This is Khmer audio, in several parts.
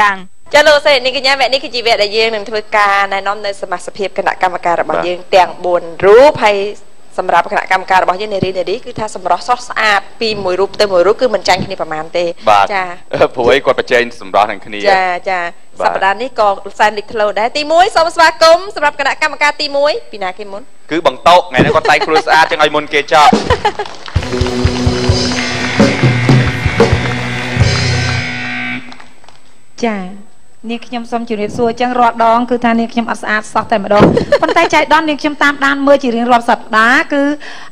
រាំងចាលោកសេនេះកញ្ញាវគ្គនេះគឺជាវគ្គដែលយើងនឹងធ្វើការណែនាំនៅសមាជិកគណៈកម្មការរបស់យើងទាំង4រូបហើយសម្រាប់គណៈកម្មការរបស់យើងនារីនារីគឺថាសម្រស់ស្រស់ស្អាតពីមួយរូបទៅមួយរូបគឺមិនចាញ់គ្នាប្រមាណទេបាទចាព្រោះអីគាត់ប្រជែងសម្រាប់នឹងគ្នាចាចាបាទសប្តាហ៍នេះក៏សែនលេចធ្លោដែរទី1សូមស្វាគមន៍សម្រាប់គណៈកម្មការទី1ពីណាគេមុនគឺបង្តោកថ្ងៃនេះគាត់តែងខ្លួនស្អាតចឹងឲ្យមុនគេចប់ ចានាងខ្ញុំសូមជម្រាបសួរអញ្ចឹងរាល់ដងគឺថានាងខ្ញុំអត់ស្អាតសោះតែម្ដងប៉ុន្តែចៃដន្យនាងខ្ញុំតាមដានមើលជារៀងរាល់សប្ដាហ៍គឺ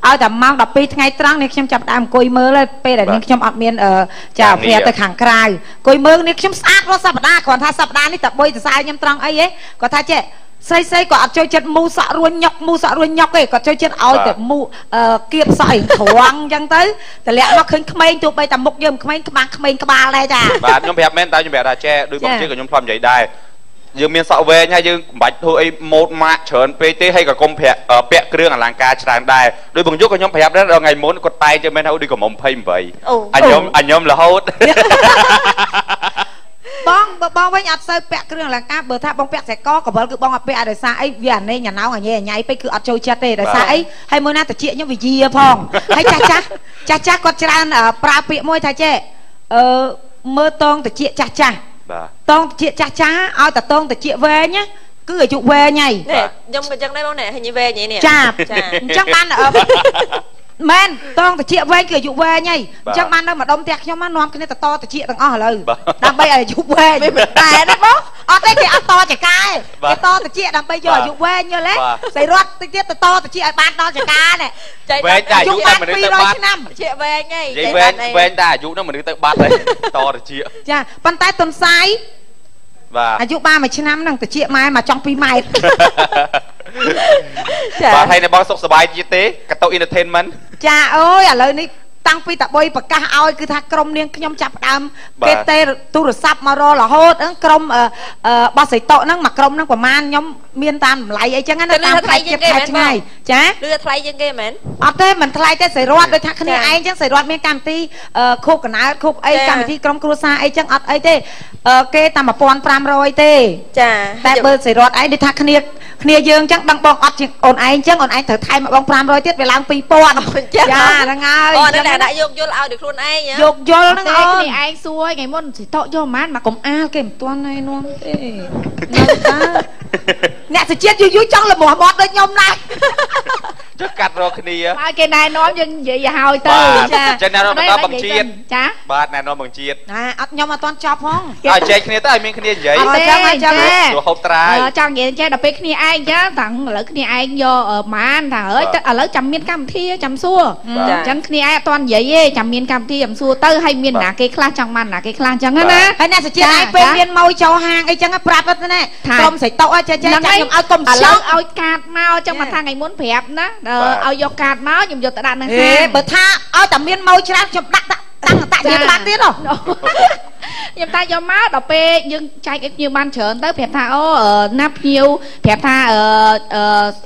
ឲ្យតែម៉ោង12ថ្ងៃត្រង់នាងខ្ញុំចាប់ផ្ដើមអង្គុយមើលហើយពេលដែលនាងខ្ញុំអត់មានអឺចាការងារវគ្គទៅខាងក្រៅអង្គុយមើលនាងខ្ញុំស្អាតរាល់សប្ដាហ៍គ្រាន់ថាសប្ដាហ៍នេះតែបុយសរសើរខ្ញុំត្រង់អីហ៎គាត់ថាចេះ ស្រីស្រីក៏អត់ចូលចិត្តមូសក់រួញញុកមូសក់រួញញុកទេគាត់ចូលចិត្តឲ្យតែមូអឺគៀបសក់ឯងត្រង់អញ្ចឹងទៅតម្លាក់មកឃើញក្មេងទោះបីតែមុខយើងក្មេងក្បាំងក្មេងក្បាលដែរចាបាទខ្ញុំប្រាប់មែនតែខ្ញុំប្រាប់ថាចេះដូចបងចាជិះក៏ខ្ញុំធ្លាប់និយាយដែរយើងមានសក់វែងហើយយើងមិនបាច់ធ្វើអីម៉ូតម៉ាកច្រើនពេកទេហើយក៏កុំប្រាក់អឺពាក់គ្រឿងអលង្ការច្រើនដែរដូចបងយុគក៏ខ្ញុំប្រាប់ដែរដល់ថ្ងៃមុនគាត់តែងទៅមែនថាដូចកុំ28អូអញខ្ញុំអញខ្ញុំរហូត បងបើបងវិញអត់សូវពាក់គ្រឿងអលង្ការបើថាបងពាក់ខ្សែកកវលគឺបងអត់ពាក់ឲ្យដោយសារអីវាអានេះញ៉ាណោងអញ៉ៃអញ៉ៃពេកគឺអត់ចូលចិត្តទេដោយសារអីហើយមួយណាតិចខ្ញុំវិជាផងហើយចាស់ចាស់ចាស់ចាស់គាត់ច្រើនអឺប្រើពាក្យមួយថាចេះអឺមើលតងតិចចាស់ចាស់បាទតងតិចចាស់ចាស់ឲ្យតែតងតិចវែងណាគឺអាយុវែងហើយនេះខ្ញុំក៏ចឹងដែរបងនេះហើយញីវែងនេះចាចាអញ្ចឹងបានអឺ មែនតងតិចវែងគឺអាយុវែងហើយអញ្ចឹងបាននៅម្ដុំផ្ទះខ្ញុំមកនាំគ្នាទៅតតិចទាំងអស់ឥឡូវបាទដើម្បីឲ្យអាយុវែងតែណាបងអត់ទេគេអត់តចកាឯងបាទគេតតិចដើម្បីយកអាយុវែងយល់ទេបាទស្រីរត់តិចទៀតទៅតតិចឲ្យបានដល់ចកានេះចៃវែងតែអាយុបានតែមនុស្សទៅបាត់200ឆ្នាំជាវែងហីនិយាយវែងវែងតែអាយុហ្នឹងមនុស្សទៅបាត់ហើយតទៅជាចាប៉ុន្តែតុនសាយបាទអាយុបានមួយឆ្នាំហ្នឹងតិចម៉ែមកចង់2ម៉ែត្រចា បាទហើយនៅបងសុខសប្បាយជាទេកតោ entertainment ចាអើយឥឡូវនេះ តាំងពីតាបុយប្រកាសឲ្យគឺថាក្រុមនាងខ្ញុំចាប់ផ្ដើមបាទគេទេទូរស័ព្ទមកររហូតហ្នឹងក្រុមអឺអឺបោះសៃតកហ្នឹងមួយក្រុមហ្នឹងប្រហែលខ្ញុំមានតាមតម្លៃអីចឹងណាតាមផ្នែកជាតិខែឆ្ងាយចាឬថ្លៃជាងគេមែនអត់ទេមិនថ្លៃទេសៃរត់ដូចថាគ្នាចាឯងចឹងសៃរត់មានកម្មវិធីអឺខូបកណើតខូបអីចាកម្មវិធីក្រុមគ្រួសារអីចឹងអត់អីទេអឺគេតែ1500ទេចាតែបើសៃរត់ឯងដូចថាគ្នាគ្នាយើងចឹងដឹងបងអត់ជាងអូនឯងចឹងអូនឯងត្រូវថែមមកបង500ទៀតវាឡើង2000ចាចាហ្នឹងហើយអូអញ្ចឹនេះងតែដាក់យកយល់ឲ្យដូចខ្លួនឯងហ៎យកយល់ហ្នឹងទេអូនគ្នាឯងសួរថ្ងៃមុនសិតកយកប៉ុន្មានមកកុំអាលគេមិនទាន់ឯនោះទេនៅតាអ្នកសុជាតិយូរយូរចង់លំមាត់ដូចខ្ញុំណាស់ ចុះកាត់រកគ្នាឲ្យគេណែនាំយើងនិយាយឲ្យទៅបាទចាចឹងណែនាំបន្តបង្ជាតិចាបាទណែនាំបង្ជាតិណាអត់ខ្ញុំអត់ទាន់ចប់ផងឲ្យចែកគ្នាទៅឲ្យមានគ្នានិយាយអត់ចឹងហើយចឹងហើយព្រោះហូបត្រាយអឺចង់និយាយចេះដល់ពេលគ្នាឯងចាតាំងឥឡូវគ្នាឯងយកអឺម៉ានថាអើយបាទទៅឥឡូវចាំមានកម្មវិធីចាំសួរចាអញ្ចឹងគ្នាឯងអត់ទាន់និយាយទេចាំមានកម្មវិធីចាំសួរទៅហើយមានបាទណាគេខ្លះចង់បានណាគេខ្លះអញ្ចឹងបាទណាហើយអ្នកសុជាតិចាឯងពេលចាមានមកចូលហាងអីចឹងប្រាប់ទៅណាថាក្រុមសៃតុកអីចេះចេះហ្នឹងចាំហើយខ្ញុំឲ្យកុំឥឆ្លឡូវងឲ្យកាតមកចឹងចាមកថាថ្ងៃមុនប្រាប់ណាអឺបាទឲ្យយកកាតមកខ្ញុំយកទៅដាក់នៅហេហាងបើថាឲ្យតែមានមកច្រើនខ្ញុំដាក់តា តាំងតាក់ទៀតបាត់ទៀតហ៎ខ្ញុំតែយកមកដល់ពេលយើងចែកឲ្យភ្ញៀវបានច្រើនទៅប្រាប់ថាអូអឺណាភ្ញៀវប្រាប់ថាអឺ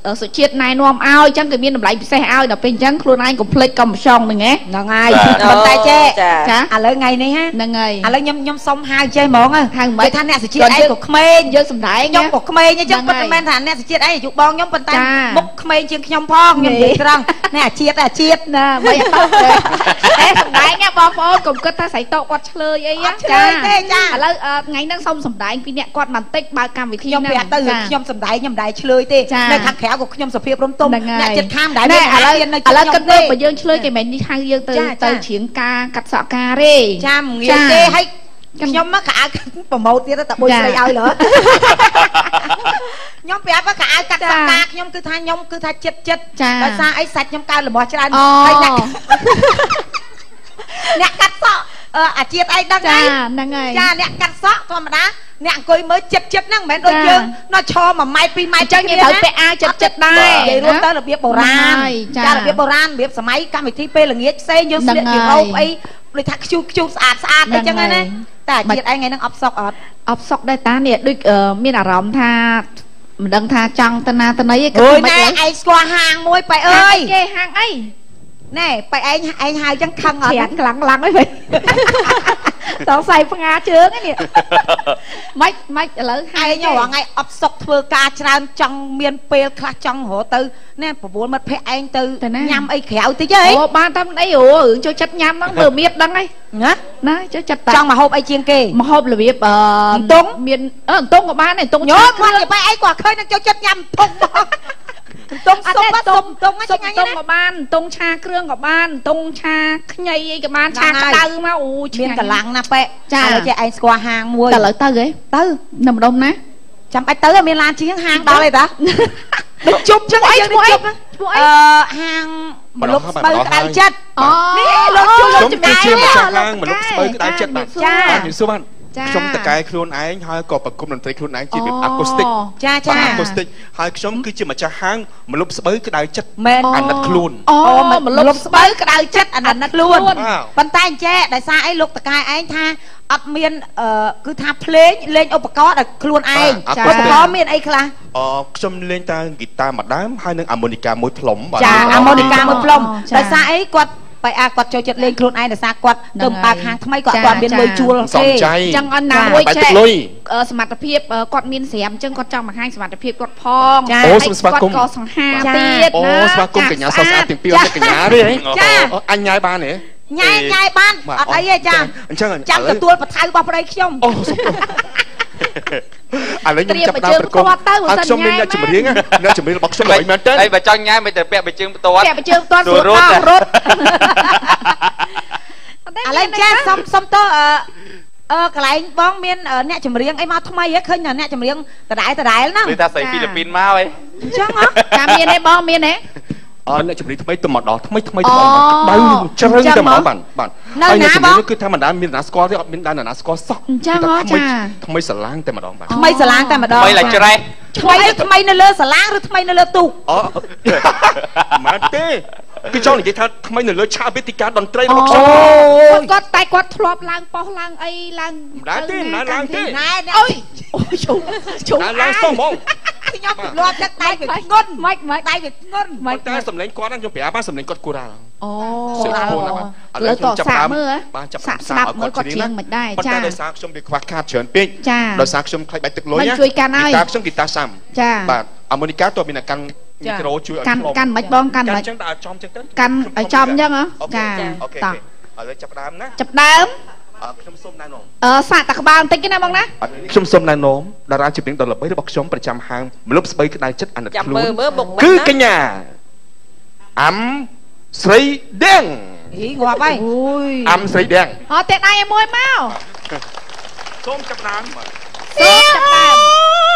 អឺសុជាតិណែនាំឲ្យអញ្ចឹងគេមានតម្លៃពិសេសឲ្យដល់ពេលអញ្ចឹងខ្លួនឯងកុំភ្លេចកុំប្រឆងហ្នឹងហ៎ហ្នឹងហើយបាទប៉ុន្តែចេះចាចាឥឡូវថ្ងៃនេះហាហ្នឹងហើយឥឡូវខ្ញុំខ្ញុំសុំហៅចេះហ្មងហ៎ហៅមិនគេថាអ្នកសុជាតិគាត់ឯងយើងក៏ក្មេងយើងសំដែងខ្ញុំណាក៏ក្មេងអញ្ចឹងហ្នឹងប៉ុន្តែហើយមិនថាអ្នកសុជាតិឯងអាយុបងខ្ញុំប៉ុន្តែចាមុខក្មេងជាងខ្ញុំផងខ្ញុំនិយាយត្រង់នេះអាជាតិអាជាតិណាមិនអត់ទេតែសំដែងណាបងប្អូនកុំគិតថាស្រីតោគាត់ឆ្លើយអីអត់ឆ្លើយទេចាឥឡូវអឺថ្ងៃហ្នឹងសូមសំដែងពីអ្នកគាត់បន្តិចបើកកម្មវិធីខ្ញុំហ្នឹងប្រាប់ទៅចាខ្ញុំសំដែងខ្ញុំមិនដែរឆ្លើយទេចានៅខាងក្រៅក៏ខ្ញុំសុភាពរំទុំហ្នឹងហើយអ្នកចិត្តខាងមិនដែរណែមានឥឡូវអាននៅឥឡូវគិតមើលបើទេយើងឆ្លើយគេមិននេះហៅយើងទៅចាទៅចាជ្រៀងការកាត់សក់ការទេចាមងាចាយទេហើយខ្ញុំមកកៅអៅប្រម៉ូទទៀតតែបុយចាស្រីឲ្យលើខ្ញុំប្រាប់ថាកៅអៅកាត់សក់ការខ្ញុំគឺថាខ្ញុំគឺថាចិត្តចិត្តចាដោយសារអីសាច់ខ្ញុំកើរបស់ច្រើនអូហើយអ្នក អ្នកកាត់សក់អឺអាជាតិឯងដឹងចាហើយហ្នឹងហើយចាអ្នកកាត់សក់ធម្មតាអ្នកអង្គុយមើលចិត្តចិត្តហ្នឹងមិនមែនដូចចាយើងនៅឈរ1ម៉ែត្រ2ម៉ែត្រអញ្ចឹងយើងត្រូវពាក់អាវចិត្តចិត្តដែរនិយាយរួមទៅរបៀបបុរាណហើយចាចារបៀបបុរាណរបៀបសម័យកម្មវិធីពេលល្ងាចផ្សេងយើងស្លៀកហ្នឹងជាហើយរ៉ូបអីដូចថាខ្ជូតខ្ជូតស្អាតស្អាតអីចឹងហ្នឹងណាហើយតែអាជាតិឯងថ្ងៃហ្នឹងអបសក់អត់អបសុកដែរតានេះដូចអឺមានអារម្មណ៍ថាមិនដឹងថាចង់ទៅណាទៅណីឯងគិតអូយមិនណែខ្មិចឯងស្គាល់ហាងមួយបែអើអើយយគេហាងអី ណែបែឯងឯងហៅចឹងខឹងអត់ច្រានខ្លាំងខ្លាំងអីវិញតោះសៃផ្ងាជើងហ្នឹងនេះម៉េចម៉េចឥឡូវឯងរងថ្ងៃអត់សុកធ្វើការច្រើនចង់មានពេលខ្លះចង់រកទៅណែប្រពន្ធមិត្តភក្តិឯងទៅញ៉ាំអីក្រៅតិចហីអូបានតែមិនអីអូរឿងចូលចិត្តញ៉ាំហ្នឹងមើលមៀតដឹងហើយណាណាចូលចិត្តតាចង់មកហូបអីជាងគេមកហូបរបៀបអឺអន្ទង់មានអឺអន្ទង់ក៏បានដែរអន្ទង់ញោមគ្មករឿងនិយាយបែអីគាត់ឃើញនឹងចូលចិត្តញ៉ាំទុំមក ទុំអត់សុំទេទុំទុំសុំហ្នឹងតុឆ្ងាញ់ណាងក៏បានតុងឆាគ្រឿងក៏បានតុងឆាខ្ញីអីក៏បានហ្នឹឆាងហើយក្តៅមកអូឆ្មានងាញ់កម្លាំងណាស់ប៉ែចាឥឡូវចេះឯងស្គាល់ហាងមួយតែឥឡូវទៅហ៎ទៅនៅម្ដុំណាចាំបាច់ទៅឲ្យមានឡានជាងហាងដល់ឯតាដូចជប់ចឹងឈ្មោះអីយើងឈ្មោះអីជប់ឈ្មោះអអីឺហាងមលុបស្បូវក្តៅចិត្តអូនេះលោកជួលលោកខ្ញុំចំណាគឺជាយម្ចាស់លោកហាងមនុស្សស្បើក្តៅចិត្តបាទចាបាទជំរាបសួរបាទចា ខ្ញុំតកែខ្លួនឯងហើយក៏ប្រគំតន្ត្រីខ្លួនឯងជារបៀបអាកូស្ទិកចាបាទចាអាកូស្ទិកហើយខ្ញុំគឺជាម្ចាស់ហាងមនុស្សស្បើក្តៅចិត្តមែនអាណិតខ្លួនអូអូមមលុលុបបស្ស្បើបូវក្តៅចិត្តអាណិតខ្លួនបាទប៉ុន្តែអញ្ចេះដោយសារអីលោកតកែឯងថាអត់មានអឺគឺថាភ្លេងលេងឧបករណ៍ដល់ខ្លួនឯងបាទឧបករណ៍មានអីខ្លះអឺខ្ញុំលេងតែហ្គីតាម្ដាមហើយនិងអាម៉ូនីកាមួយផ្លុំបាទចាបាទអាម៉ូនីកាមួយផ្លុំចាដោយសារអីគាត់ បែអាគាត់ចូលចិត្តលេងខ្លួនឯងដោយសារគាត់ហ្នឹងទៅបើកហាងថ្មីគាត់ចាគាត់មានចាលុយជួលសំគេចៃចឹងអនណាចាមួយបាយចេះទឹកលុយអឺសមត្ថភាពអឺគាត់មានស្រាមអញ្ចឹងគាត់ចង់បង្ហាញសមត្ថភាពគាត់ផងចាអូហើយសូមស្វាគមន៍គាត់ក៏សង្ហាចាទៀតអូណាស្វាគមន៍កញ្ញាសស្អាតទាំងពីរចាអត់កញ្ញាទេហ៎ចាអូអញញ៉ាយបានទេញ៉ាយញ៉ាយបានបាទអត់អីទេចាអញ្ចឹងចាំឥឡូវទទួលបថៅរបស់ប្តីខ្ញុំអូសុខ ឥឡូវខ្ញុំចាប់ដើមប្រកបត្រៀមបញ្ជើងហើយគាត់ទៅខ្ញុំមានបើសិនអ្នកចម្រៀងណាអ្នកចម្រៀងរបស់ខ្ញុំល្បីមែនតើហើយបើចង់ញ៉ាំមិនទៅពាក់បិជើងផ្ទាត់ពាក់បញ្ជើងផ្ទាត់ស្រួលរត់ដល់តែរត់ឥឡូវចាសុំសុំទៅអឺអឺកន្លែងបងមានអឺអ្នកចម្រៀងអីមកថ្មីហ៎ឃើញតែអ្នកចម្រៀងដដែលដដែលហ្នឹងឬថាស្រីហ្វីលីពីនមកហីអញ្ចឹងហ៎តាមមានទេបងមានទេ អឺអ្នកចម្រៀងថ្មីទៅម្ដងថ្មីថ្មីអូថ្មីក្តៅជ្រៅអញ្ចឹងតែម្ដងហ៎បាទបាទនៅហើយអ្នកណាចម្រៀងបងនោះគឺថាមិនដែលមានអ្នកណាស្គាល់ទេអត់មានដែលណាស្គាល់សោះអញ្ចឹងហ៎គឺថាថ្មីចាថ្មីស្រឡាងតែម្ដងបាទថ្មីស្រឡាងតែម្ដងថ្មីឡាច្រេះថ្មីឬថ្មីនៅលើសាឡាងឬថ្មីនៅលើទូកអូមិនទេគឺចង់និយាយថាថ្មីនៅលើឆាកវេទិកាតន្ត្រីរបស់ខ្ញុំគាត់គាត់តែគាត់ធ្លាប់ឡើងប៉ោះឡើងអីឡើងមិនដែរទេមិនដែរឡើងទេណែអ្នកអើយអូយជុំជុំណាឡើងសោះហ្មង ខ្ញុំលាប់ទឹកដៃវាធ្ងន់ម៉េចម៉េចដៃវាធ្ងន់ម៉េចតែសម្លេងគាត់ហ្នឹងខ្ញុំប្រាប់ថាសម្លេងគាត់គូរ៉ាល់អូសិស្សគូរ៉ាល់បាទឥឡូលើវខ្ញុំតចាប់សាកដើមមើលបាទចាប់សាកដើមស្ដាប់ឲ្យមើលគាត់ច្រៀងមិនដែរប៉ុន្ចាតែដោយសារខ្ញុំវាខ្វះខាតច្រើនពេកចាដោយសារខ្ញុំខ្លាចបាច់ទឹកលុយមិនណាជួយកាន់ហើយហ្គីតាខ្ញុំហ្គីតាសាំចាបាទអាម៉ូនីកាតើមានតែកាន់មីក្រូជួយឲ្យកាន់ខ្លុំកាន់មិនបងកាន់កាន់មិនអញ្ចឹងតែឲ្យចំអញ្ចឹងទៅកាន់ឲ្យចំអញ្ចឹងហ៎អូខេចាអូខេតោះឥឡូវចាប់ដើមណាចាប់ដើមអឺ ខ្ញុំសូមណែនាំអឺសាកតាក្បាលបន្តិចទេណាបងណាខ្ញុំសូមណែនាំតារាចម្រៀងដ៏ល្បីរបស់ខ្ញុំប្រចាំហាងមលុបស្បីក្តៅចិត្តអាណិតចាំខ្លួនមើលមើលមុខមិនគឺណាកញ្ញាអាំស្រីដៀងហីងាប់ហើយអូយអាំស្រីដៀងអត់ទេដៃឲ្យមួយមកសូមចាប់ដើមសូមចាប់ដើម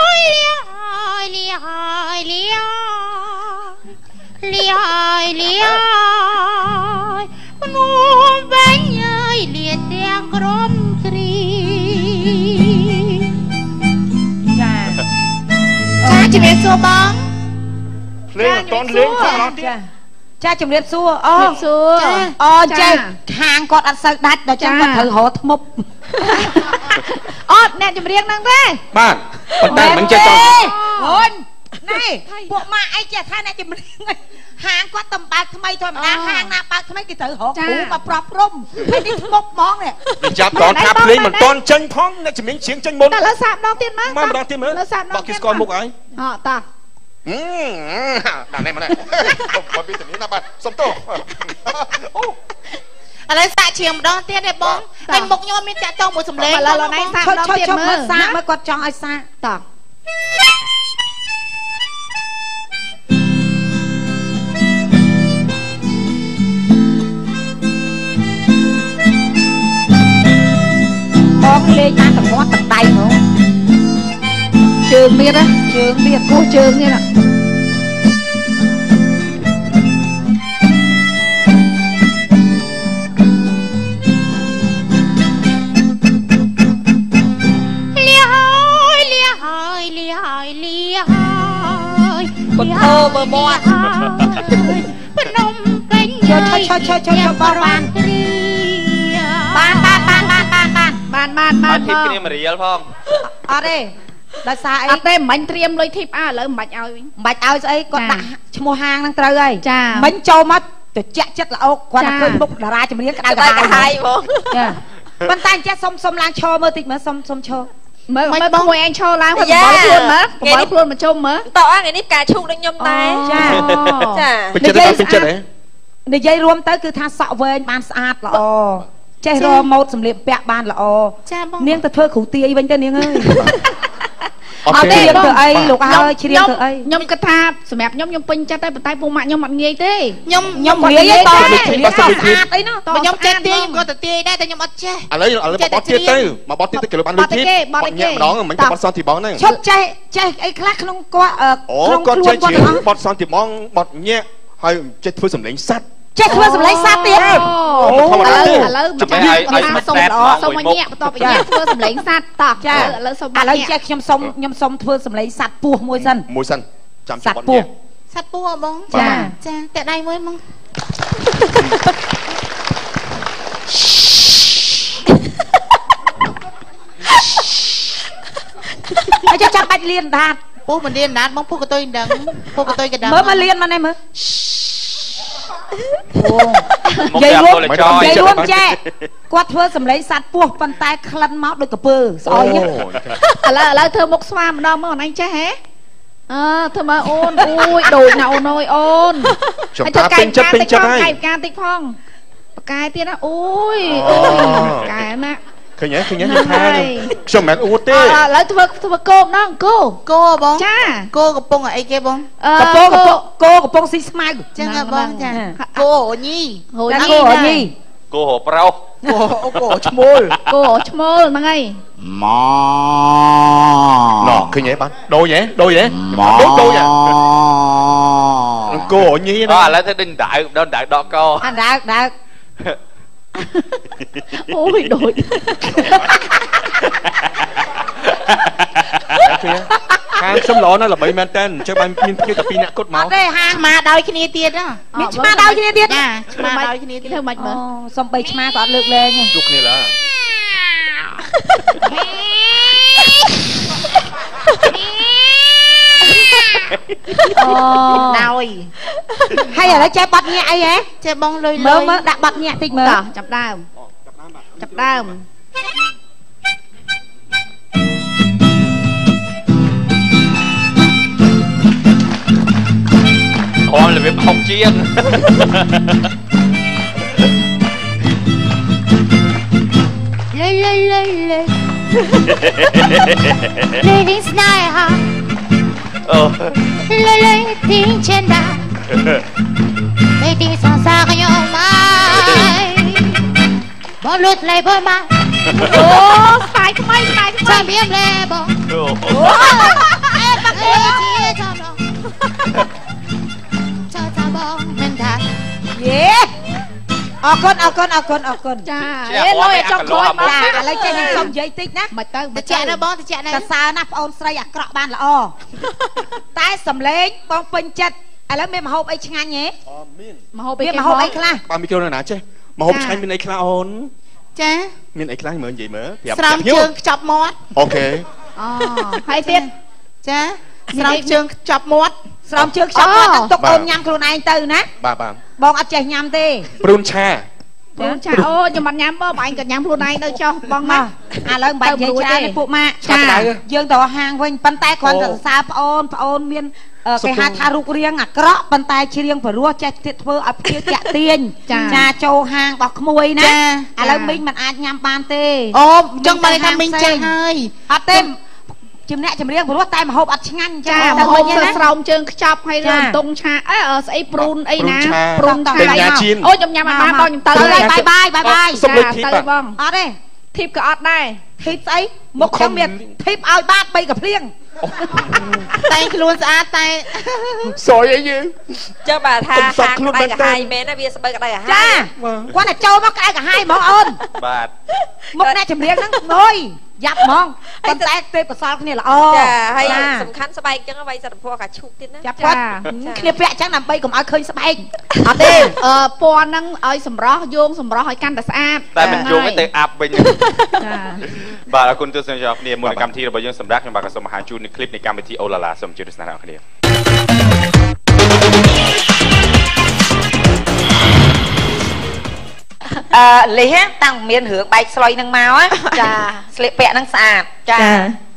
លៀយលៀយលៀយលៀយមនុស្សបែងអើយលៀទាំង ក្រុមគ្រីចាចាជំរាបសួរបងភ្លេងមិនតន់លេងផងដល់ទៀតចាចាជំរាបសួរអូជំរាបសួរអូចាចេះខាងគាត់អត់សូវដាច់ដល់ចឹងចាគាត់ត្រូវរកធ្មប់អត់អ្នកចម្រៀងហ្នឹងទេបាទប៉ុន្តែមិនចេះចង់អូននេះពួកម៉ាក់អីចេះថាអ្នកចម្រៀង ហ្នឹងហាងគាត់តំបើកថ្មីធម្មតាហាងណាបើកថ្មីគេត្រូវរកគ្រូមកប្រប់ព្រំហើយនេះធ្មប់ហ្មងនេះចាប់តនថាភ្លេងមិនតន់ចេញផងអ្នកជំនាញជ្រៀងចេញមុនតែលើសាកម្ដងទៀតមកមកម្ដងទៀតមើលលើសាកម្ដបងកគេស្គាល់មុខហើយអត់តោះអឺដាក់នេះមកនេះបងពីជំនាញណាបាទសុំទោសអូឥឡូវសាកជ្រៀងម្ដងទៀតទេបងហើយមុខខ្ញុំមានតាក់តងមួយសម្លេងឥឡូវឡណៃសាកម្ដងឈប់ទៀតឈប់មើមើលលសាកមើលគាត់ចង់ឲ្យសាកតោះ តែមាត់ទាំងដៃហ្មងជើងទៀតណាជើងទៀតគោះជើងទៀតណាលៀ បានបានបានបានបាអត់នធីបបងគ្នាមរៀលផងអត់ទេដោយសារអីអត់ទេមិនបាញ់ត្រៀមលុយធីបអើឥឡូវមិនបាច់ឲ្យវិញមិនបាច់ឲ្យស្អីគាត់ចាដាក់ឈ្មោះហាងហ្នឹងត្រូវហើយចាមិញចូលមកទៅចាក់ចិត្តល្អោកគាត់តែចាឃើញមុខតារាចម្រៀងក្តៅក្តៅក្រក្រហាហាយយហ្មងចាប៉ុន្តែអញ្ចេះសុំសុំឡើងឈរមើលតិចមើលសុំសុំឈរមើលមិនមើលបងមួយឯងឈរឡើងយ៉ាបើខ្លួនមើលគេបើនេះខ្លួនមកជុំមើលតោះថ្ងៃនេះផ្កាឈូកដូចខ្ញុំដែរចាចាពេញចិត្តទេបាទពេញចិត្តទេនិយាយរួមទៅគឺថាសក់វែងបានស្អាតល្អ ចេះរកម៉ូតសម្លៀកបំពាក់បានល្អចាបងនាងទៅធ្វើគ្រូទាយវិញទៅនាងអើយអត់អត់ទេច្រៀងទៅអីលោកហើយច្រៀងខ្ញុំទៅអីខ្ញុំគិតថាសម្រាប់ខ្ញុំខ្ញុំពេញចិត្តតែប៉ុន្តែពូម៉ាក់ខ្ញុំអត់ងាយទេខ្ញុំខ្ញុំគាត់ងាយនិយាយតតែច្រៀងស្អាតអីនោះតបើខ្ញុំចេះទាយស្ខ្ញុំអាក៏ទៅទាយដែរតែខ្ញុំអត់ចេះឥឡូវឥឡូវមកបត់ទៀតទៅមកបត់ទៀតទៅគេលើបានលុយទៀតបត់ញាក់ម្ដងមិនក៏បត់សនទីបងហ្នឹងឈប់ចេះចេះអីខ្លះក្នុងគាត់អឺអូក្នុងគាត់ខ្លួនចេះគាត់ជាទាំងអស់បត់សនទីបងបត់ញាក់ហើយចេះធ្វើសម្លេងសត្វ ចេះធ្វើសម្លេងសាទៀតអូធម្មតាទេឥឡូវចាំឲ្យឲ្យសុំល្អសុំមកញាក់បន្ទាប់ពីញាក់ធ្វើសម្លេងសត្វតោះចាឥឡូវសុំឥឡូវចេះខ្ញុំសុំខ្ញុំសុំធ្វើសម្លេងសត្វពស់មួយសិនមួយសិនចាំចាំបងញាក់សត្វពស់បងចាចាតែដៃមួយបងអញ្ចឹងចាប់បាច់លៀនដាតពស់មិនលៀនដាតបងពស់កតុយមិនដឹងពស់កតុយកដឹងមើលមកលៀនមកនេះមើល យាយប្រាប់រួមទៅនិចោយាយយរួមចេះគាត់ធ្វើសម្លេងសត្វពស់ប៉ុន្តែក្លិនមកដូចកពើស្អុយហ្នឹងឥឡូវឥឡូវធ្វើមុខស្វាម្ដងមើលអូនឯងចេះហ៎អឺធ្វើមកអូនអូយដូចណាអូនអើយអូនខ្ញុំហើយថាពេញចិត្តពេញចិត្តហើយកាយការតិចផងបកាយទៀតណាអូយអូអូយកែណា ឃើញទេឃើញទេហ្នឹងខ្ញុំថាហើយខ្ញុំមិនមែនអួតទេឥឡូវធ្វើធ្វើគោម្ដងគោគោហ៎បងចាគោកំពុងអីគេបងអឺកពងកពងគោកំពុងស៊ីស្មៅចឹងហ៎ហ្នឹងបងចាហ្នឹងគោអូញីហូរណាញីគោអញីគោរប្រុសគោគោឈ្មោលគោឈ្មោលហ្នឹងហើយណឃើញទេបាទដូចទេដូចទេដូចដូចហ៎គោញីអូណាឥឡូវទៅដេញដៅដល់ដៅដកកអាដើកដើក អូយដូចឃើញទេខាងខ្ញុំល្អណាស់ល្បីមែនតើអញ្ចឹងបានមានភ្ញៀវតែពីរអ្នកគត់អមកត់ទេហាងឆ្មាដោយគ្នាទៀតហ៎មានឆ្មាដោយគ្នាទៀតចាឆ្មាដោយគ្នាទៀតធ្វើមិនអូមើលសំបីឆ្មាក៏អត់លើកលែងទេជួបគ្នាឡើ អូដោយហើយឥឡូវចេះបាត់ញាក់អីហ៎ចេះបងលុយលុមើលយមើលដាក់បាត់ញាក់តិចមើលតោះចាប់ដើមចាប់ដើមគ្រាន់របៀបហុកជាងលុយលុយលុយលុយលុ យវិញស្នេហាអូលុយលុយទីចិនដាពេលទីសងសាខ្ញុំមកបង អរគុណអរគុណអរគុណអរគុណចាអេលុយឲ្យចង់ក្រោយមកចាឥឡូវចេះខ្ញុំសុំនិយាយតិចណាមិនទៅតិមិនចទៅណាបងតិចណាសរសើរណាស់ប្អូនស្រីអាក្រក់បានល្អតែសំឡេងបងពេញចិត្តឥឡូវមានមហូបអីឆ្ងាញ់ហ៎មានមកហូបមានគេមហូបអីខ្លះបាទមីក្រូណាណាចេះមកហូបឆ្ងាញ់មានអីខ្លះអូនចាមានអីខ្លះមើលនិយាយមើលប្រាប់ស្រោមជើងខ្ចប់មាត់អូខេអូហើយទៀតចាស្រោមជើងខ្ចប់មាត់ ស្រោមជើងខ្ចប់គាត់ទុកអូនញ៉ាំខ្លួនឯងទៅណាបាទបាទបងអត់ចេះញ៉ាំទេព្រូនឆាព្រោះចាអូខ្ញុំមិនញ៉ាំបងបងឯងក៏ញ៉ាំខ្លួនឯងទៅចុះបងមកមកឥឡូវមិនបាច់និយាយច្រើនទេពួកម៉ាក់ឆាក្តៅយើងទៅហាងវិញប៉ុន្តែគ្រាន់តែអូសរសើរប្អូនប្អូនមានអឺសុគេខហៅថារូបរាងអាក្រក់ប៉ុន្តែច្រៀងព្រោះចេះទៀតធ្វើឲ្យភ្ញៀវតាក់ទាញចាចាចូលហាងរបស់ក្មួយណាចាឥឡូវមីងមិនអាចញ៉ាំបានទេអូចង់មកថាមីងចេះហើយអត់ទេ ជំនាក់ចម្រៀងព្រោះតែមហូបអត់ឆ្ងាញ់ចាទៅមកហូបវិញទៅណាស្រោមជើងខ្ចប់ហើយចាលើតុងឆាអើអឺស្អីព្រូនអីណាព្រូនឆាព្រូនឆាពេញញ៉ាជីនអូខ្ញុំញ៉ាំអត់បានបងខ្ញុំទៅទៅហើយហើយបាយបាយបាយបាយសុំលុយធីបទៅហ៎បងអត់ទេធីបក៏អត់ដែរធីបស្អីមុខខ្ញុំមានធីបឲ្យបាតបីកាភ្លៀង តែងខ្លួនស្អាតតែសយអីយើងចុះបាទថាកុំសត់ហាងខ្លួនក្តៅមែនកាតើហាយមែនណាវាស្បើក្តៅកាហាយចាបាទគាត់តែចូលមកក្អែកកាហាយហ្មងអូនបាទមុខអ្នកចម្រៀងហ្នឹងអើយយ៉ាប់ហ្មងប៉ុន្តែទេពកសលគ្នាល្អចាហើយចាសំខាន់ស្បែកចឹងអ្វីសិទ្ធិភ័កាឈូកទៀតណាចាប់គាត់ចាគ្នាពាក់ចឹងដើម្បីកុំឲ្យឃើញស្បែកអត់ទេអឺពណ៌ហ្នឹងឲ្យសម្រស់យោងសម្រស់ឲ្យកាន់តែស្អាតតែមិនយងទេទៅអាប់វិញចាបាទអរគុណទស្សនិកជនគ្នាមួយកម្មវិធីរបស់យើងសម្រាប់ខ្ញុំបាទក៏សូមបង្ហាញជូននៅคลิปនៃកម្មវិធីអូឡាឡាសូមជម្រាបលាអ្នកនរគ្នា អ អឺលេះតាំងមានរឿងបែកស្លុយនឹងមកចា ស្លៀកពាក់នឹងស្អាតចា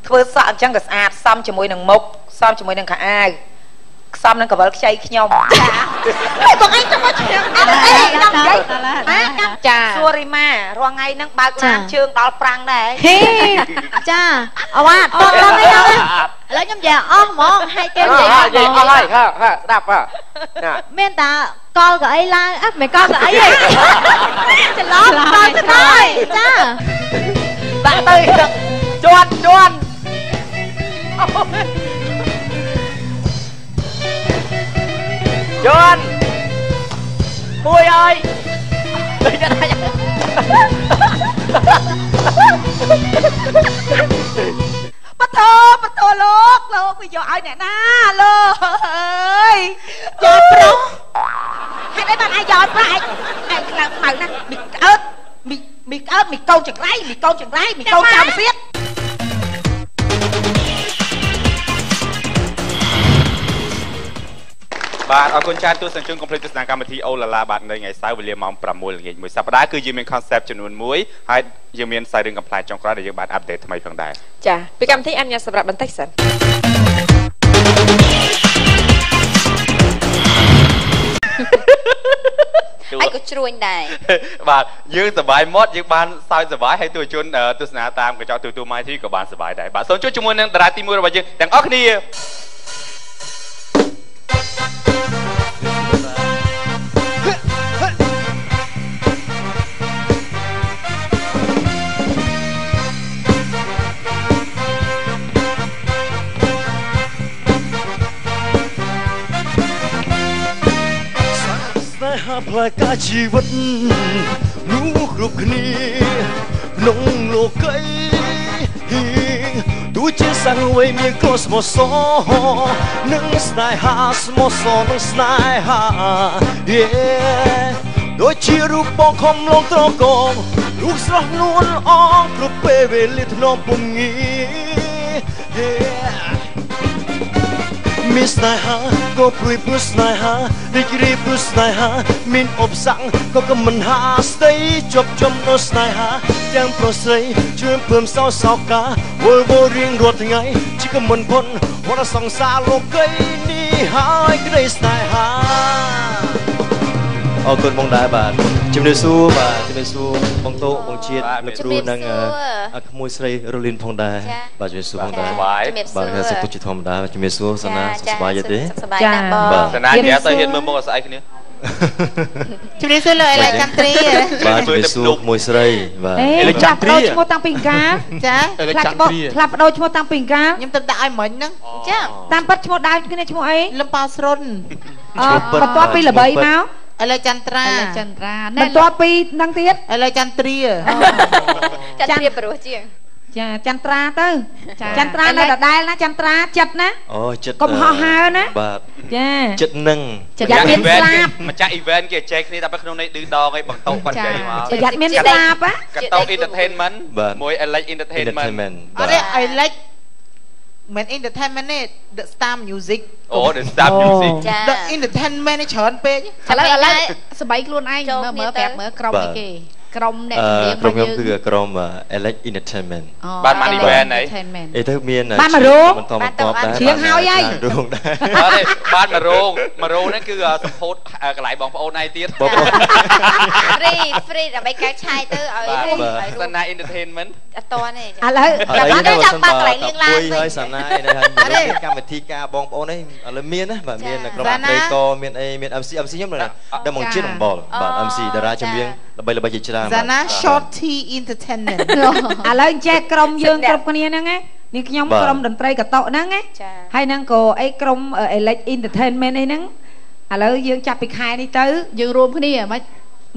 ធ្វើសក់អញ្ចឹងក៏ស្អាតសំជាមួយនឹងមុខសំជាមួយនឹងខោអាវ ខ្សំនឹងកវលខ្ចីខ្ញុំចាបងឯងទៅមកឆ្នាំអីដល់និយាយអាចាសួររីម៉ារាល់ថ្ងៃហ្នឹងបើកឡានជើងដល់ប្រាំងដែរហេចាអូវ៉ាតន់ដល់ហ្នឹងឥឡូវខ្ញុំនិយាយអស់ហ្មងហើយគេនិយាយអស់ហើយស្ដាប់ណាមានតាកលក៏អីឡើងអត់មិនកលក៏អីទេច្រឡំកលទៅហើយចាដាក់ទៅជន់ជន់ ជាន់មួយអើយលេចតែបតោបតោលោកលោកវាយកឲ្យអ្នកណាលោកអើយយកប្រុសហេតុអីបានអាយយកប្រុសឯងឯងខ្លាំងម៉ៅណាស់មីក្អើតមីមីក្អើតមីកូនចង្រៃមីកូនចង្រៃមីកូនចៅមកទៀត បាទអរគុណច្រើនទស្សនិកជនកុំភ្លេចទស្សនាកម្មវិធីអូឡាឡាបាទនៅថ្ងៃសៅរ៍វេលាម៉ោង6ល្ងាចមួយសប្តាហ៍គឺយើងមាន concept ចំនួន1ហើយយើងមានខ្សែរឿងកំ pl ែចុងក្រោយដែលយើងបាន update ថ្មីផងដែរចាពីកម្មវិធីអញ្ញាសម្រាប់បន្តិចសិនហើយក៏ជ្រួញដែរបាទយើងសប្បាយមាត់យើងបានសើចសប្បាយហើយទស្សជនអឺទស្សនាតាមកញ្ចក់ទូទូម៉ៃធីក៏បានសប្បាយដែរបាទសូមជួបជាមួយនឹងតារាទី1របស់យើងទាំងអស់គ្នា ផ្លែកាជីវិតនោះគ្រប់គ្នាក្នុងលោកីទោះជាសង្វេយមានក៏ស្មោះសរនឹងស្នេហាស្មោះសរនឹងស្នេហាយេដូចជារូបបងខំលងត្រកងរូបស្រស់នួនអងគ្រប់ពេលវេលាធ្នមពុំងា Yeah មានស្នេហាក៏ព្រួយព្រោះស្នេហារីករាយព្រោះស្នេហាមានឧបសគ្គក៏ក៏មិនហាស្ដីជាប់ចំនៅស្នេហាទាំងប្រុសស្រីជួយពើមសោសោកាវល់វល់រៀងរាល់ថ្ងៃជាក៏មិនพ้นវត្តសង្សារលោកីនេះហើយក្តីស្នេហាអរគុណបងដែរបាទ ជំរាបសួរបាទជំរាបសួរបងតូបងជាតិលោកគ្រូនិងអក្មួយស្រីរលីនផងដែរបាទជំរាបសួរបងដែរសប្បាយជំរាបសួបាទរខ្ញុំសុខទុក្ខជាធម្មតាជំរាបសួរសាណាសុខសប្បាយទេសុខសប្បាយណាស់បងបាទសណានិយាយទៅហ៊ានមើលមុខឲ្យស្អែកគ្នាជំរាបសួរលោកអេឡែចន្ទ្រីបាទជំរាបសួរមួយស្រីបាទអេអេឡិចផ្លាស់ចន្ទ្រាប្ដូរឈ្មោះតាំងពីអង្ការចាអេឡិចផ្លាស់ចន្ប្ដូរទ្រាផ្លាស់ប្ដូរឈ្មោះតាំងពីអង្ការខ្ញុំទៅដាក់ឲ្យមិញហ្នឹងចាតាមពិតឈ្មោះដើមគ្នាឈ្មោះអីលំប៉ាស្រុនអឺបន្ទាប់ពីល្បីមក អេឡែចន្ទ្រាឥឡូវចន្ទ្រាណែបន្ទាប់ពីនឹងទៀតអេឡែចន្ទ្រាចាត់ព្រៀបព្រោះជាងចាចន្ទ្រាទៅចាចន្ទ្រានៅដដែលណាចន្ទ្រាចិត្តណាអូចិត្តកុំហោះហើរណាបាទចាចិត្តនឹងប្រយ័ត្នមានស្លាប់ម្ចាស់ event គេចែកគ្នាតែពេលក្នុងនេះឌឺដងឯងបង្តោគាត់និយាយមកប្រយ័ត្នមានស្លាប់ណាកតោ entertainment មួយ Alex entertainment entertainment អត់ទេអេឡែច មិន entertainment ទេ The Star Music អូ the star music ចា The entertainment នេះច្រើនពេក ឥឡូវឥឡូវសបៃខ្លួនឯង ចូល មើល គ្នា មើល ទៅ ប្រាប់មើលក្រុម បាទ អីគេ ក្រុមអ្នកអឺចម្រៀងក្រុមខ្ញុំគឺក្រុម Alex Entertainment អូបានបាន event អី entertainment អីទៅមានបានមករោងបន្តបន្តដែរច្រៀងហើយហើយរោងដែរអត់ទេបានមករោងមករោងហ្នឹងគឺសម្ពោធកន្លែងបងប្អូនឯងទៀតបងប្អូន free free ដើម្បីកែឆាយទៅឲ្យបាទរួមបាទឲ្យសរួមណា entertainment អត់តនេះឥឡូវឥឡូវដល់ចាំបើកកន្លែងលាងឡានពុយហើយសាណាឯនេះហើយមានកម្មវិធីការបងប្អូនឯងឥឡូវមានណាបាទមានក្រុមអត្រីកមានអីមាន MC MC ខ្ញុំនៅណាដល់មកជាតិអំបលបាទ MC តារាចម្រៀង ល្បីល្បីជាច្រើនសាណា Short T Entertainment ឥឡូវអញ្ចេះក្រុមយើងគ្រប់គ្នាហ្នឹងណានេះខ្ញុំបាទក្រុមតន្ត្រីកតោហ្នឹងណាចាហើយហ្នឹងក៏អីក្រុម Elect Entertainment អីហ្នឹងឥឡូវយើងចាប់ពីខែនេះទៅយើងរួមគ្នាមិនមិន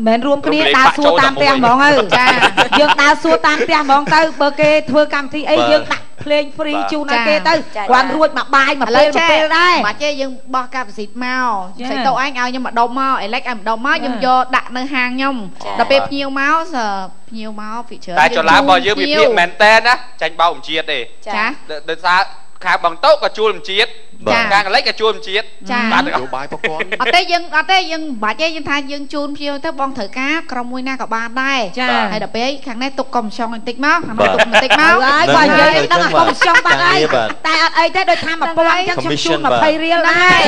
មែនរួមគ្នារួមលេខដើរសួរតាមផ្ទះបាក់ចូលហ្មងទៅចាយើងដើរសួរតាមផ្ទះហ្មងទៅបើគេធ្វើកម្មវិធីអីបាទយើងដាក់ ភ្លេង free បាទជូនឲ្យចាគេទៅចាគ្រាន់រួចមកបាយមកឥឡូពេលវមកចេះពេលដែរបាច់ទេយើងបោះកាបសិទ្ធមកចាស្អីតោឯងឲ្យខ្ញុំម្ដុំមកអេឡិចឲ្យម្ដុំមកខ្ញុំយកដាក់នៅហាងខ្ញុំចាដល់ពេលភ្ញៀវមកសើភ្ញៀវមកពីច្រើនតែចលារបស់យើងវាភ្ញៀភាកមែនតែនណាចាញ់បោកម្ជាតិទេចាដោយសារខាងបងតោក៏ជួលម្ជាតិបាទ ការកលិចក៏ជួនជាតិចាបាទទាំងអយោស់បាយប្រព័ន្ធអត់ទេយើងអត់ទេយើងមិនបាច់ទេយើងថាយើងជូនភ្ញៀវទៅបងត្រូវការក្រុមមួយណាក៏បានដែរចាហើយដល់ពេលខាងនេះទុកកុំចង់បន្តិចមកខាងបាទនោះទុកបន្តិចមកហើយបើនិយាយដឹងអាកុំចង់បាត់ហើយបាទតែអត់អីទេដូចថា1000អញ្ចឹងខ្ញុំជូន Commission បាទ20រៀលហ្នឹងដែរហើយ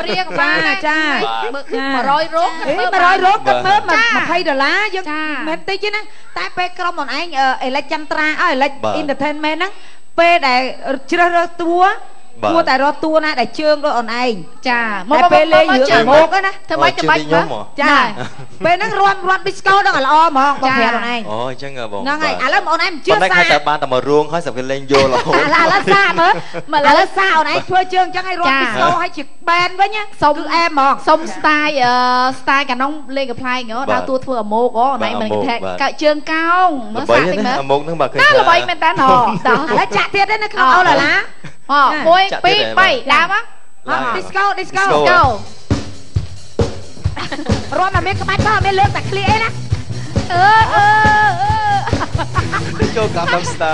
10រៀលក៏បានចាមើលចា100រូបអេ100រោបទឹកមើលចា20ដុល្លារយើងចាមិនតិចទេណាតែពេលក្រុមខ្លួនឯងអេលិចចន្ទ្រាអើអេលិចបាទ entertainment ហ្នឹងពេលដែលជ្រើសរើសតួ បាទគួរតែរត់តួណាដែលជើងដូចអូនឯងចាមកតែពេលលេងរឿងមកណាធ្វើម៉េចចាំបាច់មកចាពេលហ្នឹងរត់រត់ប៊ីស្កោដល់ល្អហ្មងបងប្រាប់អូនឯងអូអញ្ចឹងបងហ្នឹងហើយឥឡូវបងអូនឯងជឿសាប៉ុន្តែគាត់តែបានតែមករួងហើយសម្រាប់លេងយល់រហូតឥឡូវសាមើលមកឥឡូវសាអូនឯងធ្វើជើងអញ្ចឹងឲ្យរត់ប៊ីស្កោឲ្យជាបែនវិញសុំអែហ្មងសុំស្ទាយស្ទាយកាណុងលេងកំ plai ហ៎ដល់តួធ្វើអាម៉ោកអូនឯងមិនថាកើតជើងកោងមើលសាតិចមើលអាម៉ោកហ្នឹងបើឃើញណាល្បីមែនតើណដល់ឥឡូវចាក់ទៀតទេនៅក្នុងអូឡាឡាអូមួយ1 2 3ដើមហ៎ disco disco disco រំតែមានក្បាច់ផងមានលើកតែឃ្លៀអីណាអឺអឺចូលកាប់ស្តា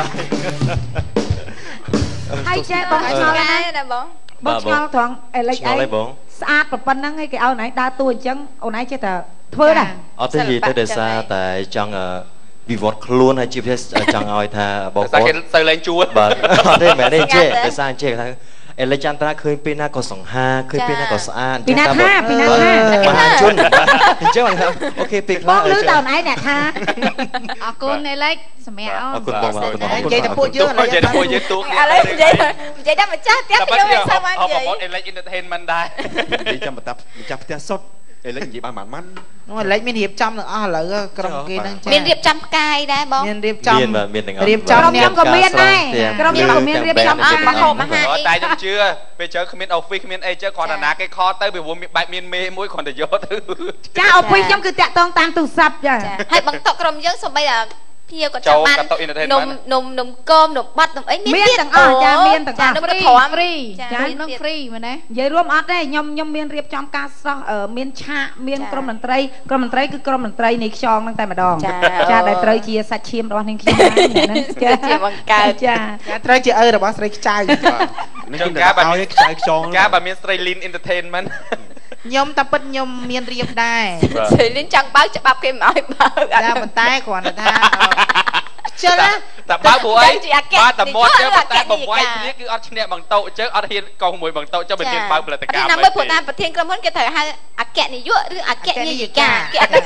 ហើយចេះបងឆ្ងល់ណាណាបងបងឆ្ងល់ត្រង់អេលិចអីស្អាតប្រពន្ធហ្នឹងឯងគេឲ្យអូនឯងដើរតួអញ្ចឹងអូនឯងចេះតែធ្វើដែរអត់ទេនិយាយទៅដោយសារតែចង់ វិវត្តខ្លួនហើយជាពិសេសចង់ឲ្យថាបងតែប្អូគេនទៅលេងជួនបាទអត់ទេមែនទេស្ងាចេត់ទេដោយសារអញ្ចេះថាអេលេចន្ទ្រាឃើញពេលណាក៏សង្ហាឃើញពេលណាក៏ស្អាតពីណាថាពីណាថាមហាជនអញ្ចឹងគាត់ថាអូខេពេលខ្លបះងលឺតែអូនឯងអ្នកថាអរគុណអេឡិចសម្រាប់អរគុណបងអរគុណបងអរគុណនិយាយតែពួកយើងនិយាយតែពួកយើងទូកឥឡូវនិយាយនិយាយដល់ម្ចាស់ផ្ទះតែខ្ញុំបាមិនត់សូវបានអនិយាយបមុត Elect Entertainment ដែរនិយាយចាំបតាម្ចាស់ផ្ទះសុទ្ធ អេលេចនិយាយបានប៉ុន្មានអូលេចមានរៀបចំទាំងអស់ឥឡូវក្រុមគេហ្នឹងចាមានរៀបចំផ្កាយដែរបងមានរៀបចំមានបាទមានទាំងអស់រៀបចំក្រុមខ្ញុំក៏មានដែរក្រុមខ្ញុំក៏មានរៀបចំអស់មហោបមហាអអីត់តែខ្ញុំជឿពេលជើគ្មាន office គ្មានអីជើគ្រាន់តែណាគេខលទៅពីព្រោះមានបែបមានមេមួយគ្រាន់តែយកទៅចាអូពីខ្ញុំគឺតាក់តងតាមទូរស័ព្ទចាចាហើយបង្តុកក្រុមយើងសំបីតែ ភ្ញៀវក៏ចចូលង់បានកាត់តុ entertainment នំនំនំគមនំបាត់នំអីមានមានទៀតទាំងអស់ចាមានទាំងអស់ចានំហ្វទៅ្រីព្រមហ្វ្រីចាចាមាននឹងទៀតហ្វ្រីមែនទេនិយាយរួមអត់ទេខ្ញុំខ្ញុំមានរៀបចំការស្រស់អឺមានឆាកមានចាក្រុមតន្ត្រីក្រុមតន្ត្រីគឺក្រុមតន្ត្រីនៃខ្យងហ្នឹងតែម្ដងចាចាអូដែលត្រូវជាសាច់ឈាមរបស់នាងខ្ញុំដែរអ្នកហ្នឹងចាជាបង្កើតចាចាត្រូវជាឪរបស់ស្រីខ្ចៅនេះចុគឺងកាការរបាបើត់ឲ្យខ្ចៅខ្យងការបើមានស្រី Lin Entertainment ខ្ញុំតែពិតខ្ញុំមានរៀបដែរស្រីលីនចង់បើកច្បាប់គេមិនឲ្យបើកអត់តែប៉ុន្តែគ្រាន់តែថាខ្ជិលណាតែបើព្រោះអីជាអគ្គបាទតែមាត់ចឹងនាយកតែឬអគ្គបវាយនាយិកាគ្នាគឺអត់ឈ្នះបង្តោចឹងអត់ហ៊ានកោសមួយបង្តោចឹងមិនហ៊ានបើកផលិតកម្មណាមួយព្រោះតាមប្រធានក្រុមហ៊ុនគេត្រូវហៅអគ្គនាយកឬអគ្គនាយិកាគេអត់ដឹង